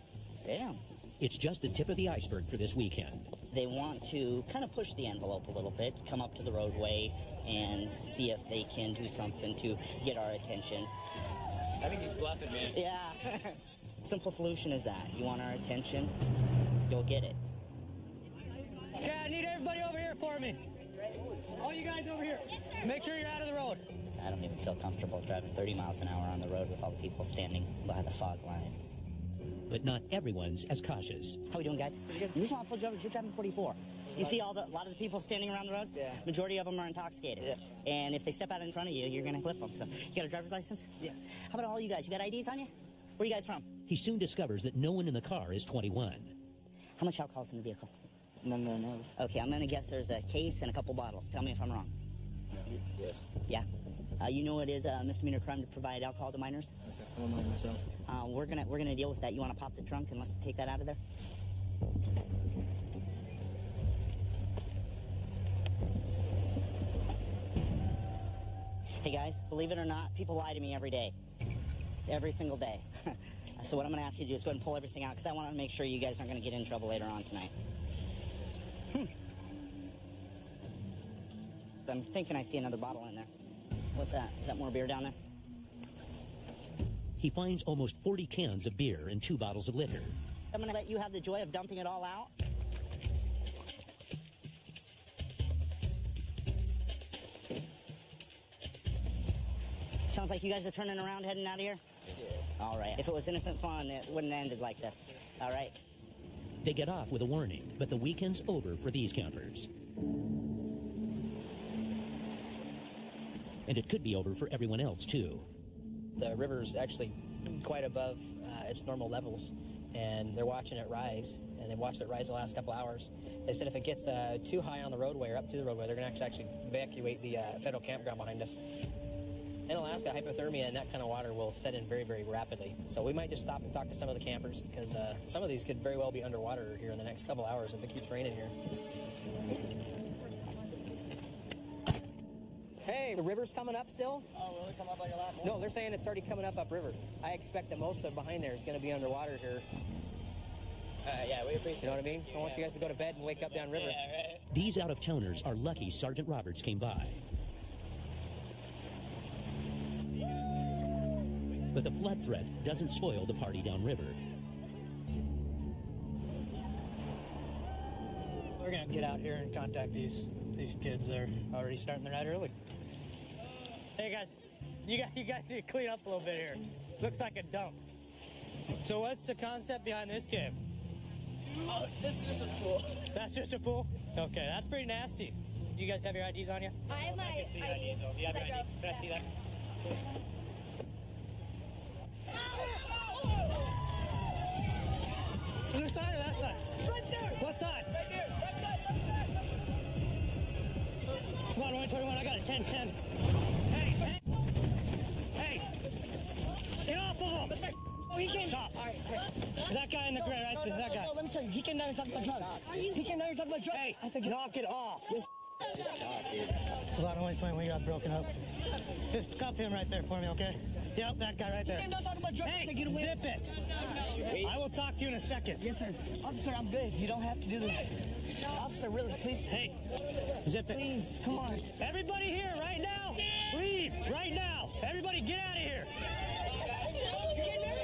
Damn. It's just the tip of the iceberg for this weekend. They want to kind of push the envelope a little bit, come up to the roadway, and see if they can do something to get our attention. I think he's bluffing, man. Yeah. Simple solution is that. You want our attention, you'll get it. Okay, I need everybody over here for me. All you guys over here. Yes, Make sure you're out of the road. I don't even feel comfortable driving 30 miles an hour on the road with all the people standing by the fog line. But not everyone's as cautious. How we doing, guys? The reason why I pulled you over you're driving 44. You see all the, a lot of the people standing around the roads? Yeah. Majority of them are intoxicated. Yeah. And if they step out in front of you, you're going to clip them. So, you got a driver's license? Yeah. How about all you guys? You got IDs on you? Where are you guys from? He soon discovers that no one in the car is 21. How much alcohol's in the vehicle? None that I know. Okay, I'm going to guess there's a case and a couple bottles. Tell me if I'm wrong. Yeah. Yeah? Uh, you know it is a misdemeanor crime to provide alcohol to minors? Yes, sir. I'm a minor myself. Uh, we're gonna we're gonna deal with that. You want to pop the trunk and let's take that out of there. Hey guys, believe it or not, people lie to me every day, every single day. so what I'm gonna ask you to do is go ahead and pull everything out because I want to make sure you guys aren't gonna get in trouble later on tonight. Hmm. I'm thinking I see another bottle in there. What's that? Is that more beer down there? He finds almost 40 cans of beer and two bottles of liquor. I'm gonna let you have the joy of dumping it all out. Sounds like you guys are turning around, heading out of here? All right. If it was innocent fun, it wouldn't have ended like this. All right. They get off with a warning, but the weekend's over for these campers. And it could be over for everyone else, too. The river's actually quite above uh, its normal levels, and they're watching it rise, and they've watched it rise the last couple hours. They said if it gets uh, too high on the roadway or up to the roadway, they're going to actually evacuate the uh, federal campground behind us. In Alaska, hypothermia and that kind of water will set in very, very rapidly. So we might just stop and talk to some of the campers because uh, some of these could very well be underwater here in the next couple hours if it keeps raining here. Hey, the river's coming up still? Oh, really? Come up like a lot more? No, they're saying it's already coming up upriver. I expect that most of behind there is going to be underwater here. Uh, yeah, we appreciate You know what I mean? I want you guys to go to bed and wake up downriver. These out of towners are lucky Sergeant Roberts came by. But the flood threat doesn't spoil the party downriver. We're gonna get out here and contact these these kids. They're already starting their night early. Hey guys, you guys, you guys need to clean up a little bit here. Looks like a dump. So what's the concept behind this game? Oh, this is just a pool. That's just a pool. Okay, that's pretty nasty. Do You guys have your IDs on you? I have my can see your ID. IDs. though. Do you have your I ID? Can I see that? This side or that side? Right there. What side? Right there. Right side. Left side. Slot 121, I got a 10 10. Hey, hey! Hey! Get off of him! Oh, he came. Stop. All right, That guy in the gray right there, that guy. let me tell you, he came down and talked about drugs. He came down and talked about drugs. Hey, I said, knock it off. Yes. Slot 121, we got broken up. Just cuff him right there for me, okay? Yep, that guy right there. He came down talking about drugs. Hey, get away. zip it. I will talk to you in a second. Yes, sir. Officer, I'm good. You don't have to do this. Officer, really, please. Hey, zip it. Please, come on. Everybody here right now, leave right now. Everybody get out of here.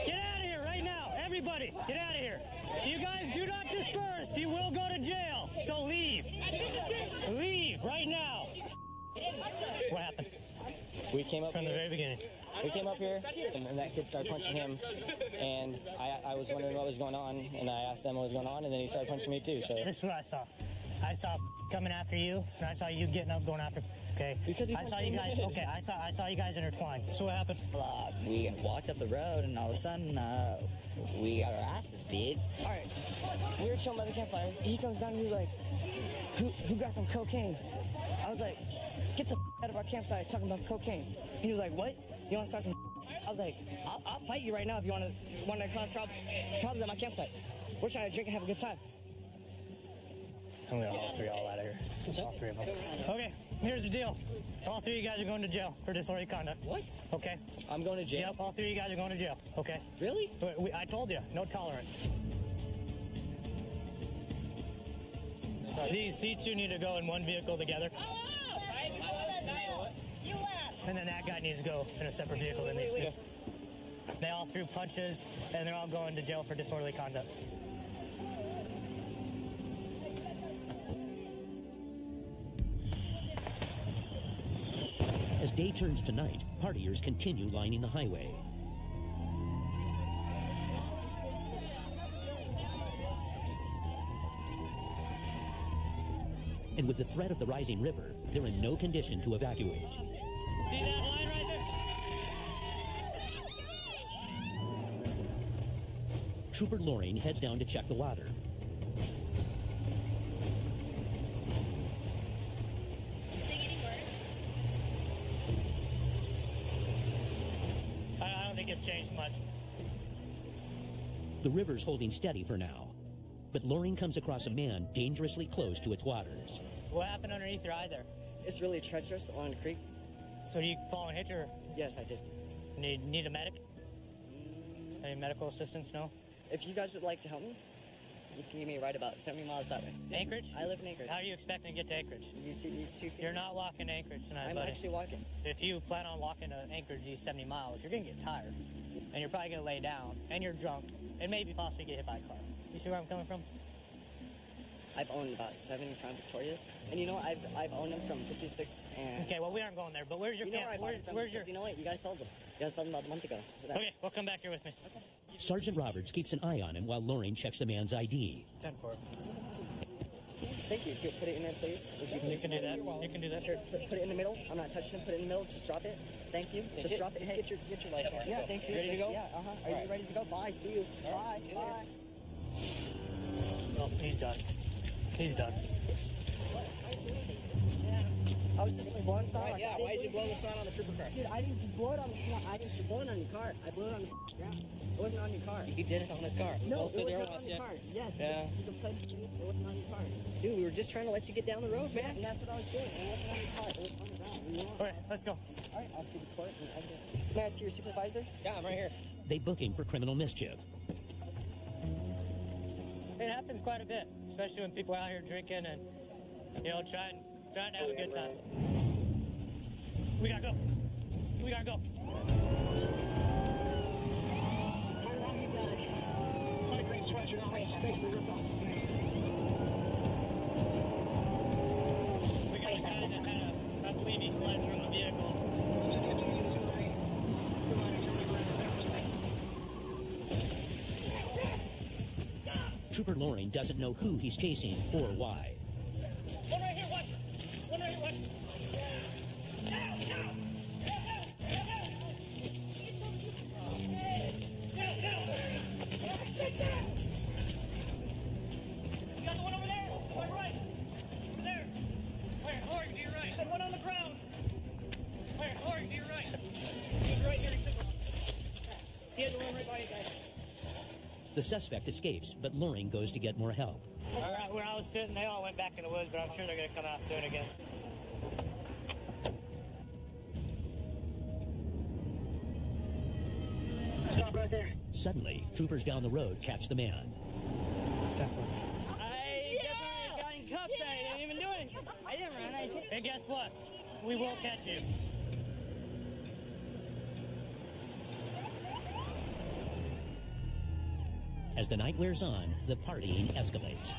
Get out of here right now. Everybody, get out of here. You guys do not disperse. You will go to jail. So leave. Leave right now. What happened? We came up From the very beginning. We came up here, and then that kid started punching him, and I, I was wondering what was going on, and I asked them what was going on, and then he started punching me too. So This is what I saw. I saw coming after you, and I saw you getting up, going after. Okay. Because you I saw you guys. me. Okay, I saw. I saw you guys intertwined. So what happened? Uh, we walked up the road, and all of a sudden, uh, we got our asses beat. All right. We were chilling by the campfire. He comes down and he's like, who, who got some cocaine? I was like, get the out of our campsite talking about cocaine. He was like, what? You want to start some I was like, I'll, I'll fight you right now if you want to want to cause trouble, problems at my campsite. We're trying to drink and have a good time. I'm gonna haul three all out of here. All three of them. Okay, here's the deal. All three of you guys are going to jail for disorderly conduct. What? Okay. I'm going to jail. Yep, all three of you guys are going to jail. Okay. Really? We- we- I told you, no tolerance. These seats two need to go in one vehicle together. And then that guy needs to go in a separate vehicle than these two. They all threw punches, and they're all going to jail for disorderly conduct. As day turns to night, partiers continue lining the highway. And with the threat of the rising river, they're in no condition to evacuate. See that line right there? Trooper Loring heads down to check the water. I, I don't think it's changed much. The river's holding steady for now, but Loring comes across a man dangerously close to its waters. What happened underneath your eye there? It's really treacherous along the creek. So you fall and hit her? Yes, I did. Need need a medic? Any medical assistance? No. If you guys would like to help me, you can give me a ride about 70 miles that way. Yes, Anchorage? I live in Anchorage. How are you expecting to get to Anchorage? You see these two You're not walking to Anchorage tonight, I'm buddy. actually walking. If you plan on walking to Anchorage these 70 miles, you're gonna get tired, and you're probably gonna lay down, and you're drunk, and maybe possibly get hit by a car. You see where I'm coming from? I've owned about seven Crown Victorias. And you know, I've, I've owned them from 56 and... Okay, well we aren't going there, but where's your you know camp? where I bought Where's, them from? where's your? You know what? You guys sold them. You guys sold them about a month ago. So that- Okay, well come back here with me. Sergeant Roberts keeps an eye on him while Loring checks the man's ID. Ten four. Thank you. You put it in there, please? Would You please? can do that. You can do that. Here, put, put it in the middle. I'm not touching it. Put it in the middle. Just drop it. Thank you. Just Get- drop it. Hey, get your- get your license. Yeah, thank you. Ready to go? Yeah, uh-huh. Are All you ready to go? Bye. See you. Bye. Bye. Oh, he's done. He's done. I was just blowing snot. Right, on- yeah, I didn't why'd you blow the anything. snot on the trooper car? Dude, I didn't blow it on the snot. I didn't blow it on your car. I blew it on the ground. It wasn't on your car. He did it on his car. No, All it wasn't on your it. car. Yes. Yeah. You can play the It wasn't on your car. Dude, we were just trying to let you get down the road, man. And that's what I was doing. It wasn't on your car. It was on the ground. You? All right, let's go. All right, I'll see the court. and I can- May I see your supervisor? Yeah, I'm right here. They book him for criminal mischief. It happens quite a bit, especially when people are out here drinking and you know trying Trying to have a good time. We gotta go. We gotta go. We got a guy that had a, I believe he fled from the vehicle. Trooper Loring doesn't know who he's chasing or why. Suspect escapes, but Loring goes to get more help. All right, where I was sitting, they all went back in the woods, but I'm sure they're going to come out soon again. Stop right there. Suddenly, troopers down the road catch the man. I definitely got in cuffs. I didn't even do. I didn't run. I did. And guess what? We will catch you. As the night wears on, the partying escalates.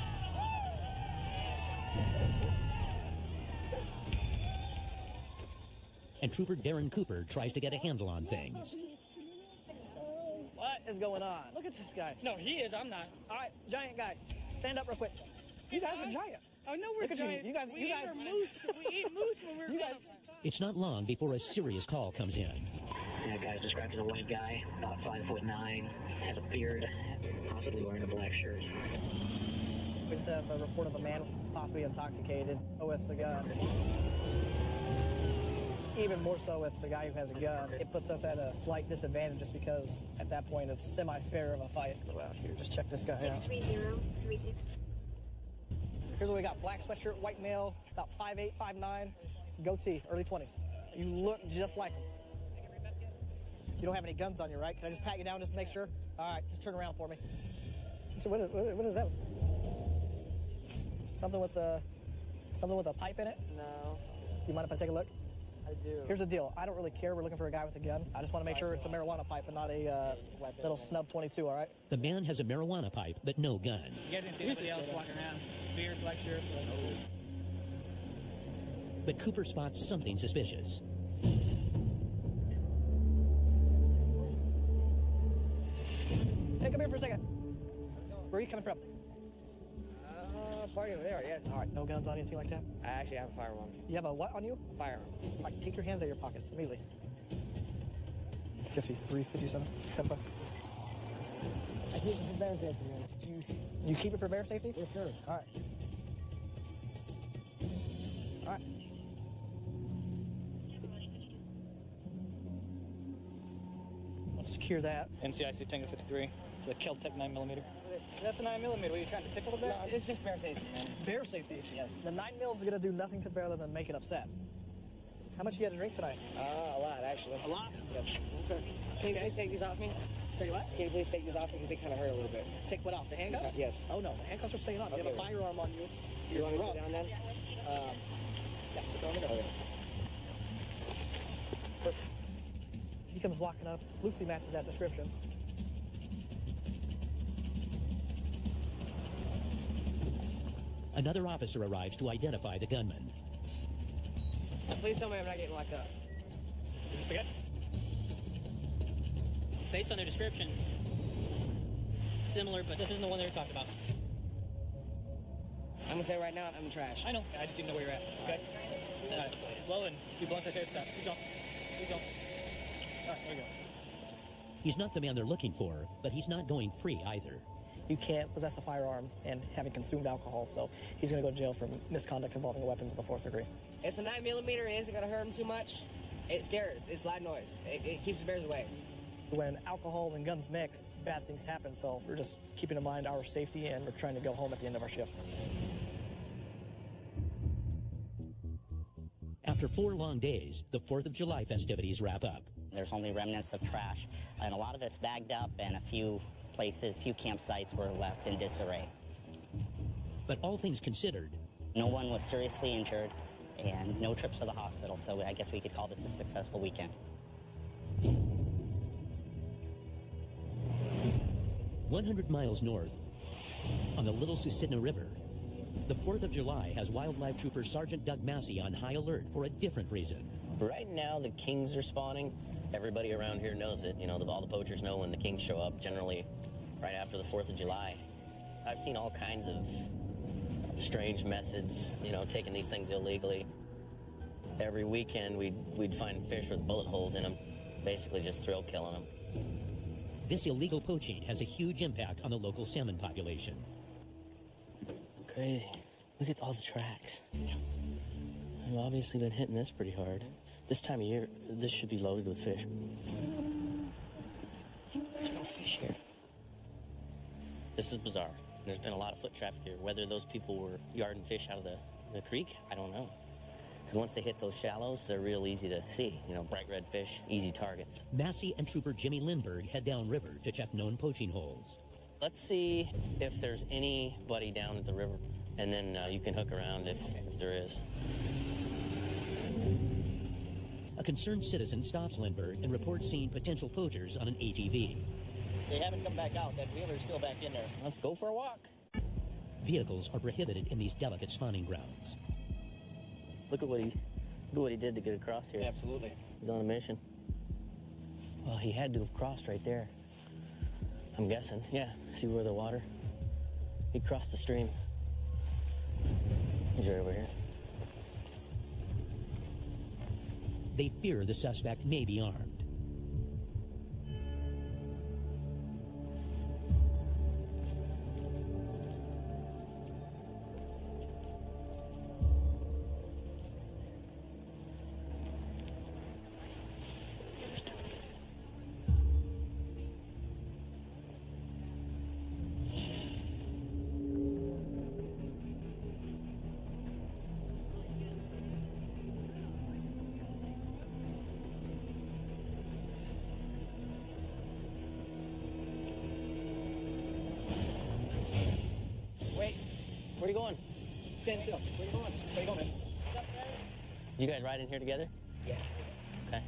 And Trooper Darren Cooper tries to get a handle on things. What is going on? Look at this guy. No, he is. I'm not. All right, giant guy. Stand up real quick. You guys are giant. I know we're Look at you. giant. You guys- we you guys- moose. We eat moose when we're You guys- It's not long before a serious call comes in. Yeah, guy's described as a white guy, about five foot nine, has a beard, possibly wearing a black shirt. We just have a report of a man who's possibly intoxicated with a gun. Even more so with the guy who has a gun. It puts us at a slight disadvantage just because at that point it's semi-fair of a fight. Here, just check this guy out. Here's what we got. Black sweatshirt, white male, about 5'8", 5'9", goatee, early 20s. You look just like him. You don't have any guns on you, right? Can I just pat you down just to make sure? All right, just turn around for me. So what is, what what is that? Something with a something with a pipe in it? No. You mind if I take a look? I do. Here's the deal. I don't really care. We're looking for a guy with a gun. I just want to make sure it's a marijuana pipe and not a uh, little snub 22. All right. The man has a marijuana pipe, but no gun. You guys didn't see anybody else walking around. Beard, black shirt. But Cooper spots something suspicious. Hey, come here for a second. Where are you coming from? Uh, party over there, yes. All right. No guns on you, anything like that? I actually have a firearm. You have a what on you? Firearm. All right. Take your hands out of your pockets immediately. 53, 57, 10 I keep it for bear safety, man. You keep it for bear safety? Yes, sir. All right. All right. I'll secure that. NCIC Tango 53. It's a Kel-Tec 9mm. That's a 9mm. What are you trying to tickle the bear? No, it's just bear safety, man. Bear safety. Yes. The nine mils is gonna do nothing to the bear other than make it upset. How much you had to drink tonight? Uh, a lot, actually. A lot? Yes. Okay. Can you please take these off me? Take what? Can you please take these off me because they kind of hurt a little bit? Take what off? The handcuffs? Yes. Oh no, the handcuffs are staying on. You have a Okay. firearm on you. You You're want me to sit down then? Um, yeah, sit down. Okay. He comes walking up, loosely matches that description. Another officer arrives to identify the gunman. Please tell me I'm not getting locked up. Is this the guy? Based on their description, similar, but this isn't the one they were talking about. I'm gonna say right now, I'm trash. I know. I just didn't know where you're at. Okay. All right. Slow and keep going to stop. Keep going. Keep going. All right. There we go. He's not the man they're looking for, but he's not going free either. You can't possess a firearm and having consumed alcohol, so he's gonna go to jail for misconduct involving weapons of the fourth degree. It's a 9 millimeter. It isn't gonna hurt him too much. It scares. It's loud noise. It, it keeps the bears away. When alcohol and guns mix, bad things happen, so we're just keeping in mind our safety and we're trying to go home at the end of our shift. After four long days, the 4th of July festivities wrap up. There's only remnants of trash, and a lot of it's bagged up, and a few places, few campsites were left in disarray. But all things considered, No one was seriously injured, and no trips to the hospital, so I guess we could call this a successful weekend. One hundred miles north, on the Little Susitna River, the 4th of July has wildlife trooper Sergeant Doug Massey on high alert for a different reason. Right now, the kings are spawning. Everybody around here knows it. You know, the, all the poachers know when the kings show up, generally right after the 4th of July. I've seen all kinds of strange methods, you know, taking these things illegally. Every weekend, we'd, we'd find fish with bullet holes in them, basically just thrill killing them. This illegal poaching has a huge impact on the local salmon population. Crazy. Look at all the tracks. I've obviously been hitting this pretty hard. This time of year, this should be loaded with fish. There's no fish here. This is bizarre. There's been a lot of foot traffic here. Whether those people were yarding fish out of the, the creek, I don't know. Because once they hit those shallows, they're real easy to see. You know, bright red fish, easy targets. Massey and Trooper Jimmy Lindberg head downriver to check known poaching holes. Let's see if there's anybody down at the river, and then uh, you can hook around if, if there is. A concerned citizen stops Lindberg and reports seeing potential poachers on an ATV. They haven't come back out. That wheeler's still back in there. Let's go for a walk. Vehicles are prohibited in these delicate spawning grounds. Look at what he, look at what he did to get across here. Absolutely. He's on a mission. Well, he had to have crossed right there. I'm guessing. Yeah. See where the water? He crossed the stream. He's right over here. They fear the suspect may be armed. Guys ride in here together? Yeah. Okay.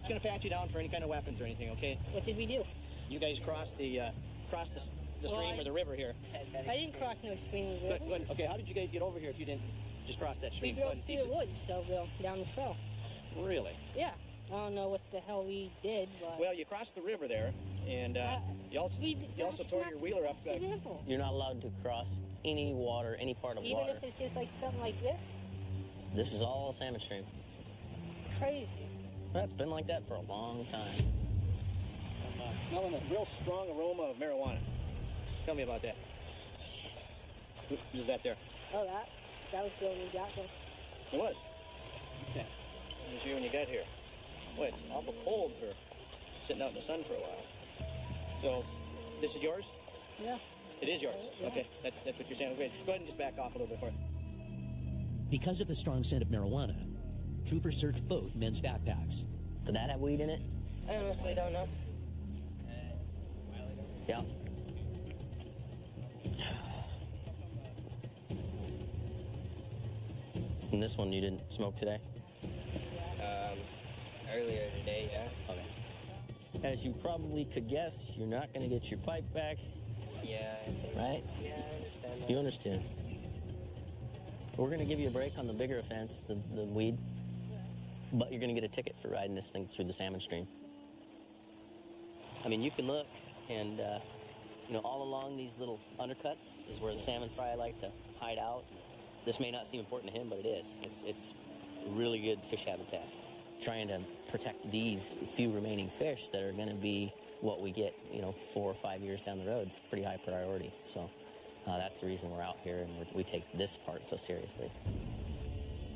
It's gonna pat you down for any kind of weapons or anything, okay? What did we do? You guys crossed the uh, crossed the, s- the Well, stream I- or the river here. I didn't cross no stream. or Good, river. good. Okay, how did you guys get over here if you didn't just cross that We stream? drove Good. through the woods, so we'll down the trail. Really? Yeah. I don't know what the hell we did, but Well, you crossed the river there, and uh, you also you also that's tore your wheeler up. that's. You're not allowed to cross any water, any part of even water. Even if it's just like something like this, This is all salmon stream. crazy. That's been like that for a long time. I'm uh, smelling a real strong aroma of marijuana. Tell me about that. What is that there? Oh, that that was the only got one. It was. Yeah. It was here when you got here. Boy, it's awful cold for sitting out in the sun for a while. So, this is yours? Yeah. It is yours. Okay, that's, that's what you're saying. Okay, go ahead and just back off a little bit for Because of the strong scent of marijuana, troopers search both men's backpacks. Did that have weed in it? I honestly don't know. Yeah. And this one you didn't smoke today? Um, earlier today, yeah. Okay. As you probably could guess, you're not going to get your pipe back, Yeah, I think. right? Yeah, I understand that. You understand. We're going to give you a break on the bigger offense, the, the weed, but you're going to get a ticket for riding this thing through the salmon stream. I mean, you can look, and uh, you know, all along these little undercuts is where the salmon fry like to hide out. This may not seem important to him, but it is. It's it's really good fish habitat. Trying to protect these few remaining fish that are going to be what we get, you know, four or five years down the road. It's pretty high priority. So uh, that's the reason we're out here and we take this part so seriously.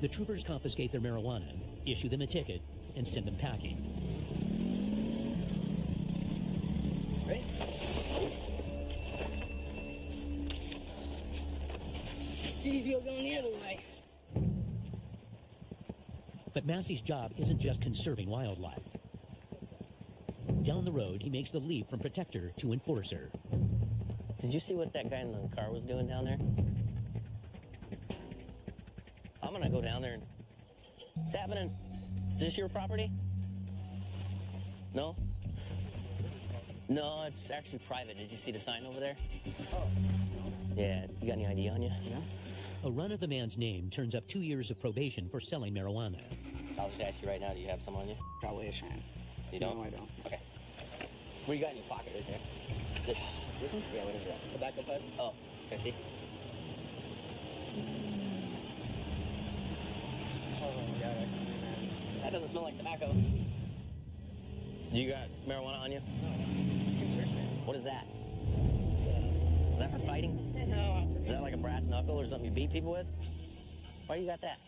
The troopers confiscate their marijuana, issue them a ticket, and send them packing. Right? Easy going the other way. But Massey's job isn't just conserving wildlife. Down the road, he makes the leap from protector to enforcer. Did you see what that guy in the car was doing down there? I'm gonna go down there and. What's happening? Is this your property? No? No, it's actually private. Did you see the sign over there? Oh. Yeah, you got any ID on you? No. A run of the man's name turns up two years of probation for selling marijuana. I'll just ask you right now, do you have some on you? Probably a shame. You don't? No, I don't. Okay. What do you got in your pocket right there? This. This one? Yeah, what is that? Tobacco pipe? Oh, Can I see? Oh, God. That doesn't smell like tobacco. You got marijuana on you? No. What is that? Is that for fighting? No. Is that like a brass knuckle or something you beat people with? Why you got that?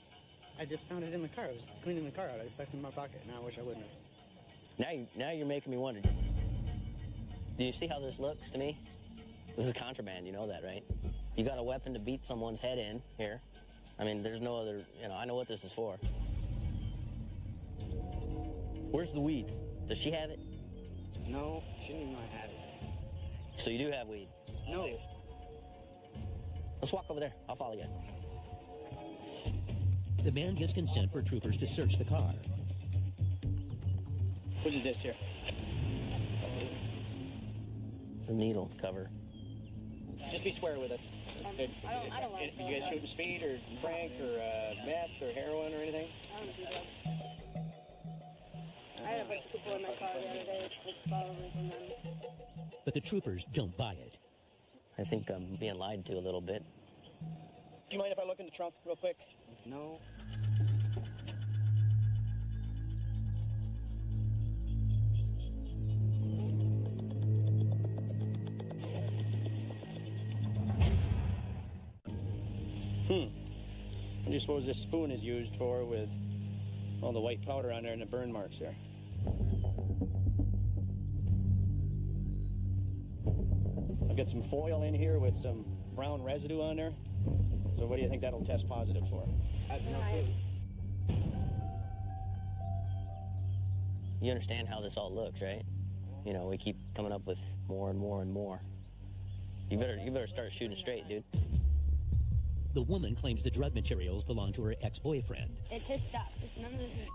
I just found it in the car. I was cleaning the car out. I stuck it in my pocket. Now I wish I wouldn't have. Now, you, now you're making me wonder. Do you see how this looks to me? This is contraband, you know that, right? You got a weapon to beat someone's head in here. I mean, there's no other, you know, I know what this is for. Where's the weed? Does she have it? No, she didn't even know I had it. So you do have weed? No. Let's walk over there. I'll follow you. The man gives consent for troopers to search the car. What is this here? It's a needle cover. Just be square with us. I don't- I don't like Is- You guys shooting speed or crank or uh, meth or heroin or anything? I don't do drugs. I had a bunch of people in my car the other day with probably from them. But the troopers don't buy it. I think I'm being lied to a little bit. Do you mind if I look in the trunk real quick? No. Hmm. What do you suppose this spoon is used for with all the white powder on there and the burn marks there? I've got some foil in here with some brown residue on there. So what do you think that'll test positive for? I have no clue. You understand how this all looks, right? You know, we keep coming up with more and more and more. You better you better start shooting straight, dude. The woman claims the drug materials belong to her ex-boyfriend. It's his stuff. It's, none of this is.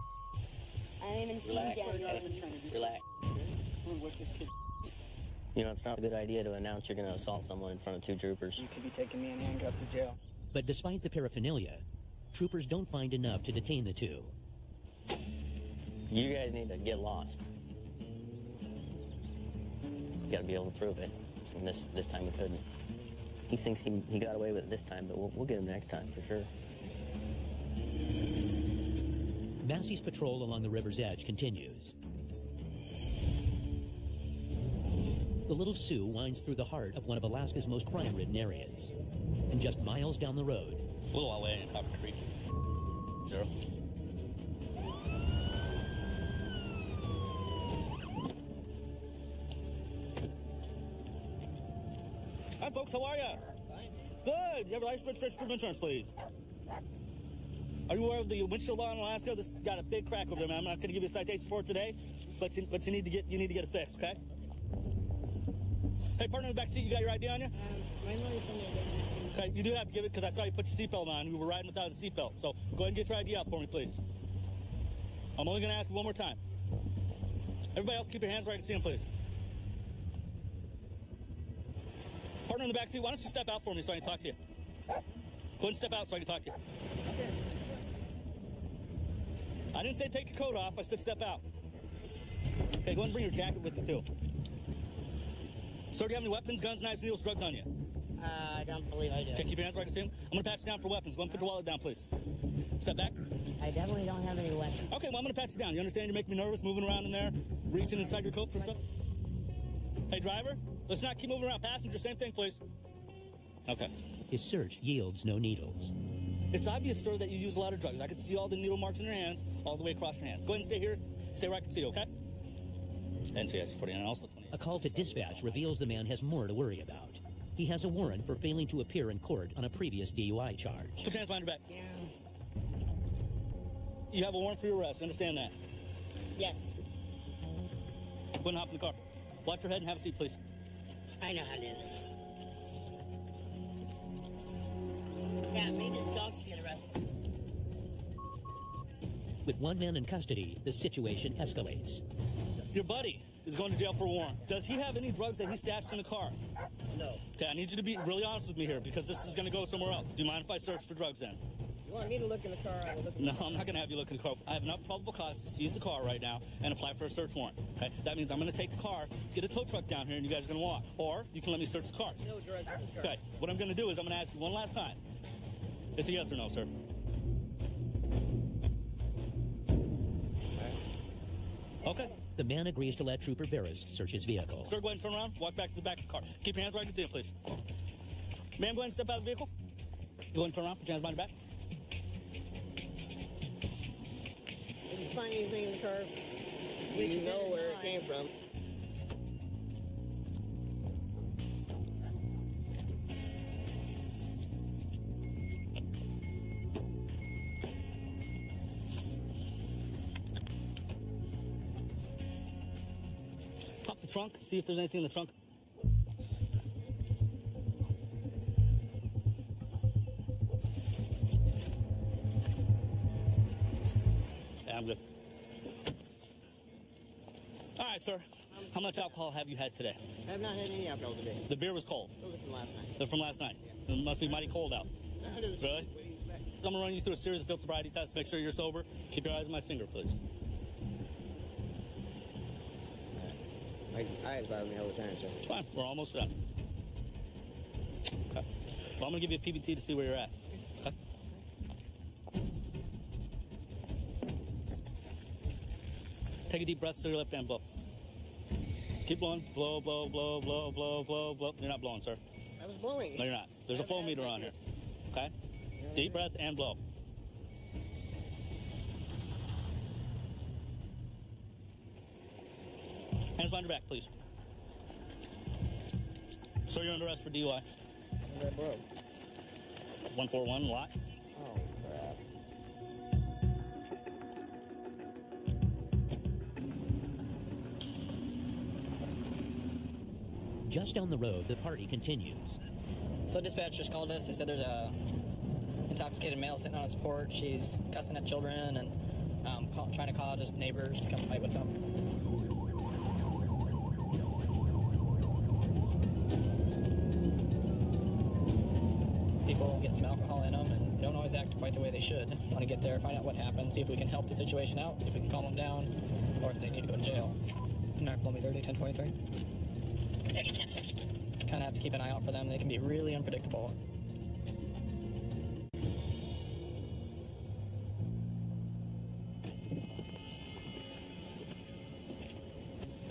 I haven't even seen Relax. Jen. Relax. You know, it's not a good idea to announce you're going to assault someone in front of two troopers. You could be taking me in handcuffs to jail. But despite the paraphernalia, troopers don't find enough to detain the two. You guys need to get lost. You got to be able to prove it. And this this time we couldn't. He thinks he, he got away with it this time, but we'll, we'll get him next time for sure. Massey's patrol along the river's edge continues. The Little Su winds through the heart of one of Alaska's most crime-ridden areas. And just miles down the road, A little while away in Copper Creek. Zero. Folks. How are you? Good. You have a license, registration, proof of insurance, please. Are you aware of the windshield law in Alaska? This got a big crack over there, man. I'm not going to give you a citation for it today, but you, but you need to get you need to get it fixed, okay? Hey, partner in the back seat, you got your ID on you? Didn't. Okay, you do have to give it because I saw you put your seatbelt on. You were riding without a seatbelt. So go ahead and get your ID out for me, please. I'm only going to ask one more time. Everybody else, keep your hands where I can see them, please. Partner in the back seat, why don't you step out for me so I can talk to you? Go ahead and step out so I can talk to you. I didn't say take your coat off. I said step out. Okay, go ahead and bring your jacket with you, too. Sir, do you have any weapons, guns, knives, needles, drugs on you? Uh, I don't believe I do. Okay, keep your hands where I can see them. I'm going to pat you down for weapons. Go ahead and put your wallet down, please. Step back. I definitely don't have any weapons. Okay, well, I'm going to pat you down. You understand? You make me nervous moving around in there, reaching inside your coat for stuff. Hey, driver, let's not keep moving around. Passenger, same thing, please. Okay. His search yields no needles. It's obvious, sir, that you use a lot of drugs. I can see all the needle marks in your hands all the way across your hands. Go ahead and stay here. Stay where I can see you, okay? NCS 49, also 20. A call to dispatch reveals the man has more to worry about. He has a warrant for failing to appear in court on a previous DUI charge. Put your hands behind your back. Yeah. You have a warrant for your arrest. Understand that? Yes. Go ahead and hop in the car. Watch your head and have a seat, please. I know how to do this. Yeah, maybe the dogs get arrested. With one man in custody, the situation escalates. Your buddy is going to jail for a warrant. Does he have any drugs that he stashed in the car? No. Okay, I need you to be really honest with me here because this is going to go somewhere else. Do you mind if I search for drugs then? You want me to look in the car? I will look in No, the car. I'm not going to have you look in the car. I have enough probable cause to seize the car right now and apply for a search warrant. Okay? That means I'm going to take the car, get a tow truck down here, and you guys are going to walk. Or you can let me search the cars. No drugs in this car. Okay. What I'm going to do is I'm going to ask you one last time. It's a yes or no, sir. Okay. The man agrees to let Trooper Veras search his vehicle. Sir, go ahead and turn around. Walk back to the back of the car. Keep your hands where I can see them, please. Ma'am, go ahead and step out of the vehicle. You go ahead and turn around. Put your hands behind your back. Find anything in the car? You know where it came from. Pop the trunk. See if there's anything in the trunk. Much alcohol have you had today? I have not had any alcohol today. The beer was cold. Those are from last night. They're from last night. It must be mighty cold out. Really? What do you expect? I'm gonna run you through a series of field sobriety tests. Make sure you're sober. Keep your eyes on my finger, please. I, eyes bother me all the time, so. It's fine. We're almost done. Okay. Well, I'm gonna give you a PBT to see where you're at. Okay. Take a deep breath, through your left hand, blow. Keep blowing. Blow, blow, blow, blow, blow, blow, blow. You're not blowing, sir. I was blowing. No, you're not. There's a flow meter on here. Okay? Deep breath and blow. Hands behind your back, please. So you're under arrest for DUI. That broke. 141 lot. Just down the road, the party continues. So dispatch just called us. They said there's a intoxicated male sitting on his porch. He's cussing at children and um, call, trying to call out his neighbors to come fight with him. People get some alcohol in them and don't always act quite the way they should. Want to get there, find out what happened, see if we can help the situation out, see if we can calm them down, or if they need to go to jail. Narc me 30, 1023 kind of have to keep an eye out for them. They can be really unpredictable.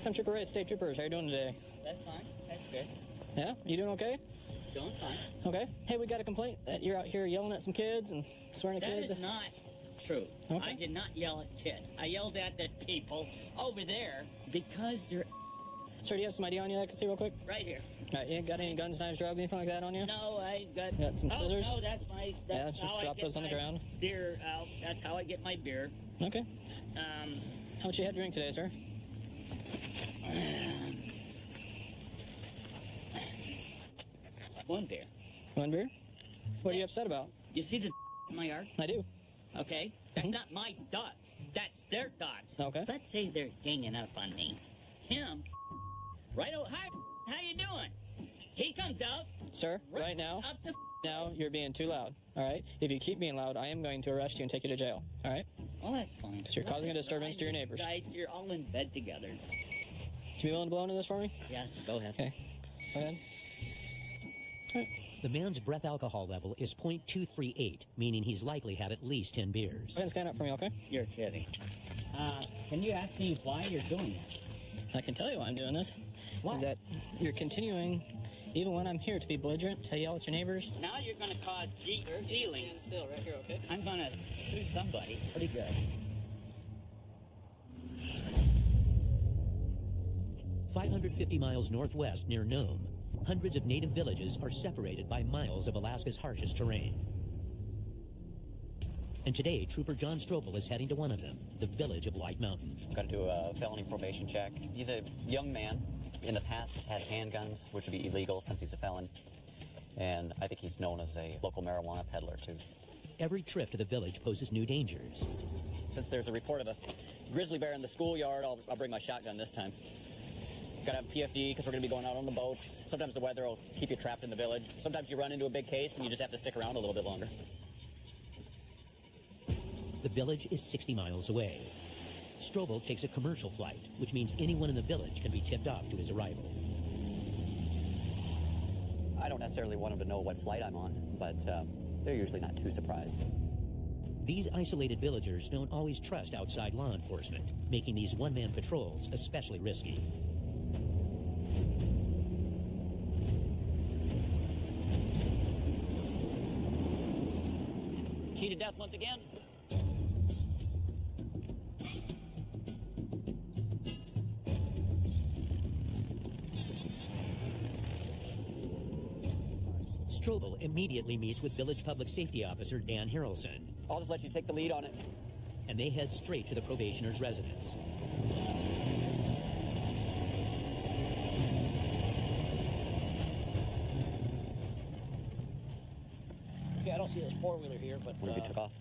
I'm Trooper Ray, State Troopers. How you doing today? That's fine. That's good. Yeah, you doing okay? Doing fine. Okay. Hey, we got a complaint that you're out here yelling at some kids and swearing at That kids. is not true. Okay. I did not yell at kids. I yelled at the people over there because they're Sir, do you have some ID on you that I can see real quick? right here. All right, you ain't got any guns, knives, drugs, anything like that on you? No, I ain't got. Got some oh, scissors? No, that's my. That's Yeah, just how drop those on the ground. Beer out. That's how I get my beer. Okay. Um, How much you had to drink today, sir? one beer. One beer? What are you upset about? You see the in my yard? I do. Okay, that's not my dogs. That's their dogs. Okay. Let's say they're ganging up on me. Him, right? Oh, hi. How you doing? He comes out. Sir, right now, now you're being too loud. All right. If you keep being loud, I am going to arrest you and take you to jail. All right. Oh, that's fine. So you're causing a disturbance to your neighbors. Guys, you're all in bed together. Would you be willing to blow into this for me? Yes, go ahead. Okay. Go ahead. The man's breath alcohol level is 0.238, meaning he's likely had at least 10 beers. Go ahead and stand up for me, okay? You're kidding. Uh, can you ask me why you're doing that? I can tell you why I'm doing this. Is that you're continuing, even when I'm here, to be belligerent, to yell at your neighbors? Now you're going to cause ge- healing. Stand still, right here, okay? I'm going to sue somebody pretty good. Five hundred fifty miles northwest near Nome, hundreds of native villages are separated by miles of Alaska's harshest terrain. And today, Trooper John Strobel is heading to one of them, the village of White Mountain. Got to do a felony probation check. He's a young man. In the past, has had handguns, which would be illegal since he's a felon. And I think he's known as a local marijuana peddler, too. Every trip to the village poses new dangers. Since there's a report of a grizzly bear in the schoolyard, I'll, I'll bring my shotgun this time. Gotta have PFD because we're gonna be going out on the boats. Sometimes the weather will keep you trapped in the village. Sometimes you run into a big case and you just have to stick around a little bit longer. The village is 60 miles away. Strobel takes a commercial flight, which means anyone in the village can be tipped off to his arrival. I don't necessarily want them to know what flight I'm on, but um, they're usually not too surprised. These isolated villagers don't always trust outside law enforcement, making these one man patrols especially risky. Cheated death once again. Immediately meets with village public safety officer Dan Harrelson. I'll just let you take the lead on it. And they head straight to the probationer's residence. Okay, I don't see this four wheeler here, but. When uh, you took off.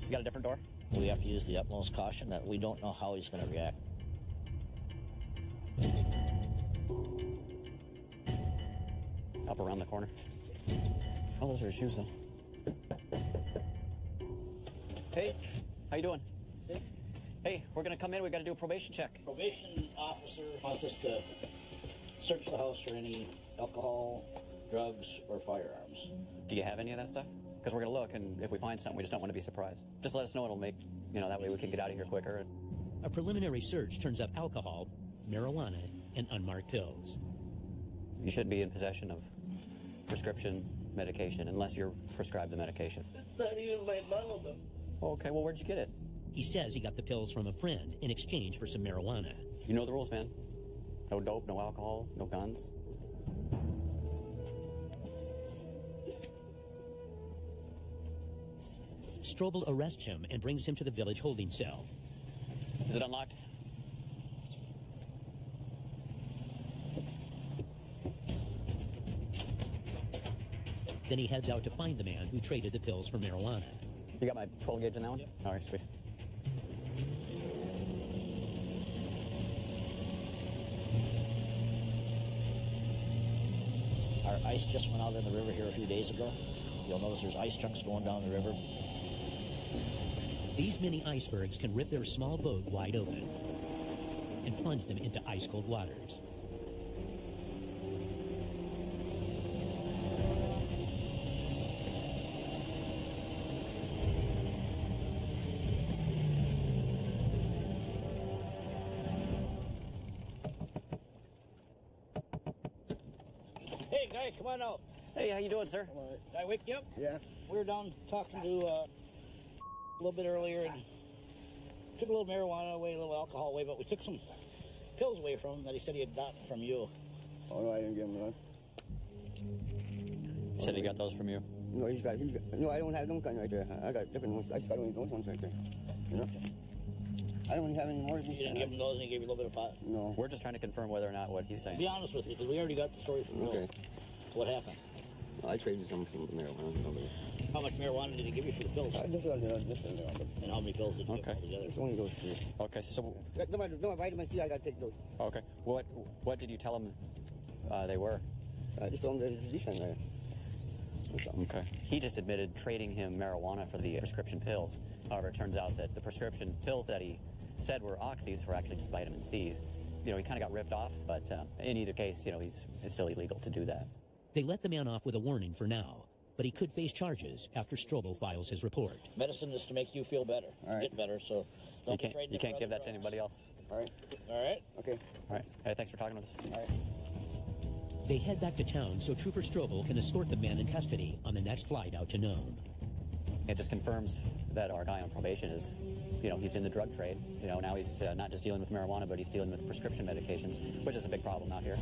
He's got a different door? We have to use the utmost caution that we don't know how he's going to react. Up around the corner. Oh, those are his shoes, though. Hey, how you doing? Hey, we're gonna come in. We got to do a probation check. Probation officer wants us to search the house for any alcohol, drugs, or firearms. Do you have any of that stuff? Because we're gonna look, and if we find something, we just don't want to be surprised. Just let us know. It'll make you know that way we can get out of here quicker. A preliminary search turns up alcohol, marijuana, and unmarked pills. You shouldn't be in possession of prescription medication unless you're prescribed the medication. It's Not even my mom of. Okay, well, where'd you get it? He says he got the pills from a friend in exchange for some marijuana. You know the rules, man. No dope, no alcohol, no guns. Strobel arrests him and brings him to the village holding cell. Is it unlocked? Then he heads out to find the man who traded the pills for marijuana. You got my 12 gauge in that one? All right, sweet. Our ice just went out in the river here a few days ago. You'll notice there's ice chunks going down the river. These mini icebergs can rip their small boat wide open and plunge them into ice cold waters. Doing, sir? Did I wake you up? Yeah. We were down talking to uh, a little bit earlier and took a little marijuana away, a little alcohol away, but we took some pills away from him that he said he had gotten from you. Oh, no, I didn't give him none. He said he got those from you. No, he's got, he's got, no, I don't have no gun right there. I got different ones. I just got only those ones right there. You know? I don't have any more. You didn't give him those and he gave you a little bit of pot? No. We're just trying to confirm whether or not what he's saying. Be honest with you, because we already got the story from Okay. What happened? I traded some from marijuana. How much marijuana did he give you for the pills? I just, uh, just, uh, And how many pills did you Okay. get altogether? it's only those three. Okay, so No, my, no, my vitamins D, I gotta take those. okay, what what did you tell him uh, they were? I just told him that it's decent there. That's all. Okay. He just admitted trading him marijuana for the prescription pills. However, it turns out that the prescription pills that he said were oxys were actually just vitamin C's. You know, he kind of got ripped off, but uh, in either case, you know, he's it's still illegal to do that. They let the man off with a warning for now, but he could face charges after Strobel files his report. Medicine is to make you feel better, get better. So don't You be can't you can't give other that to anybody else. All right. All right. Okay. All right. Hey, thanks for talking with us. All right. They head back to town so Trooper Strobel can escort the man in custody on the next flight out to Nome. It just confirms that our guy on probation is, you know, he's in the drug trade. You know, now he's uh, not just dealing with marijuana, but he's dealing with prescription medications, which is a big problem out here.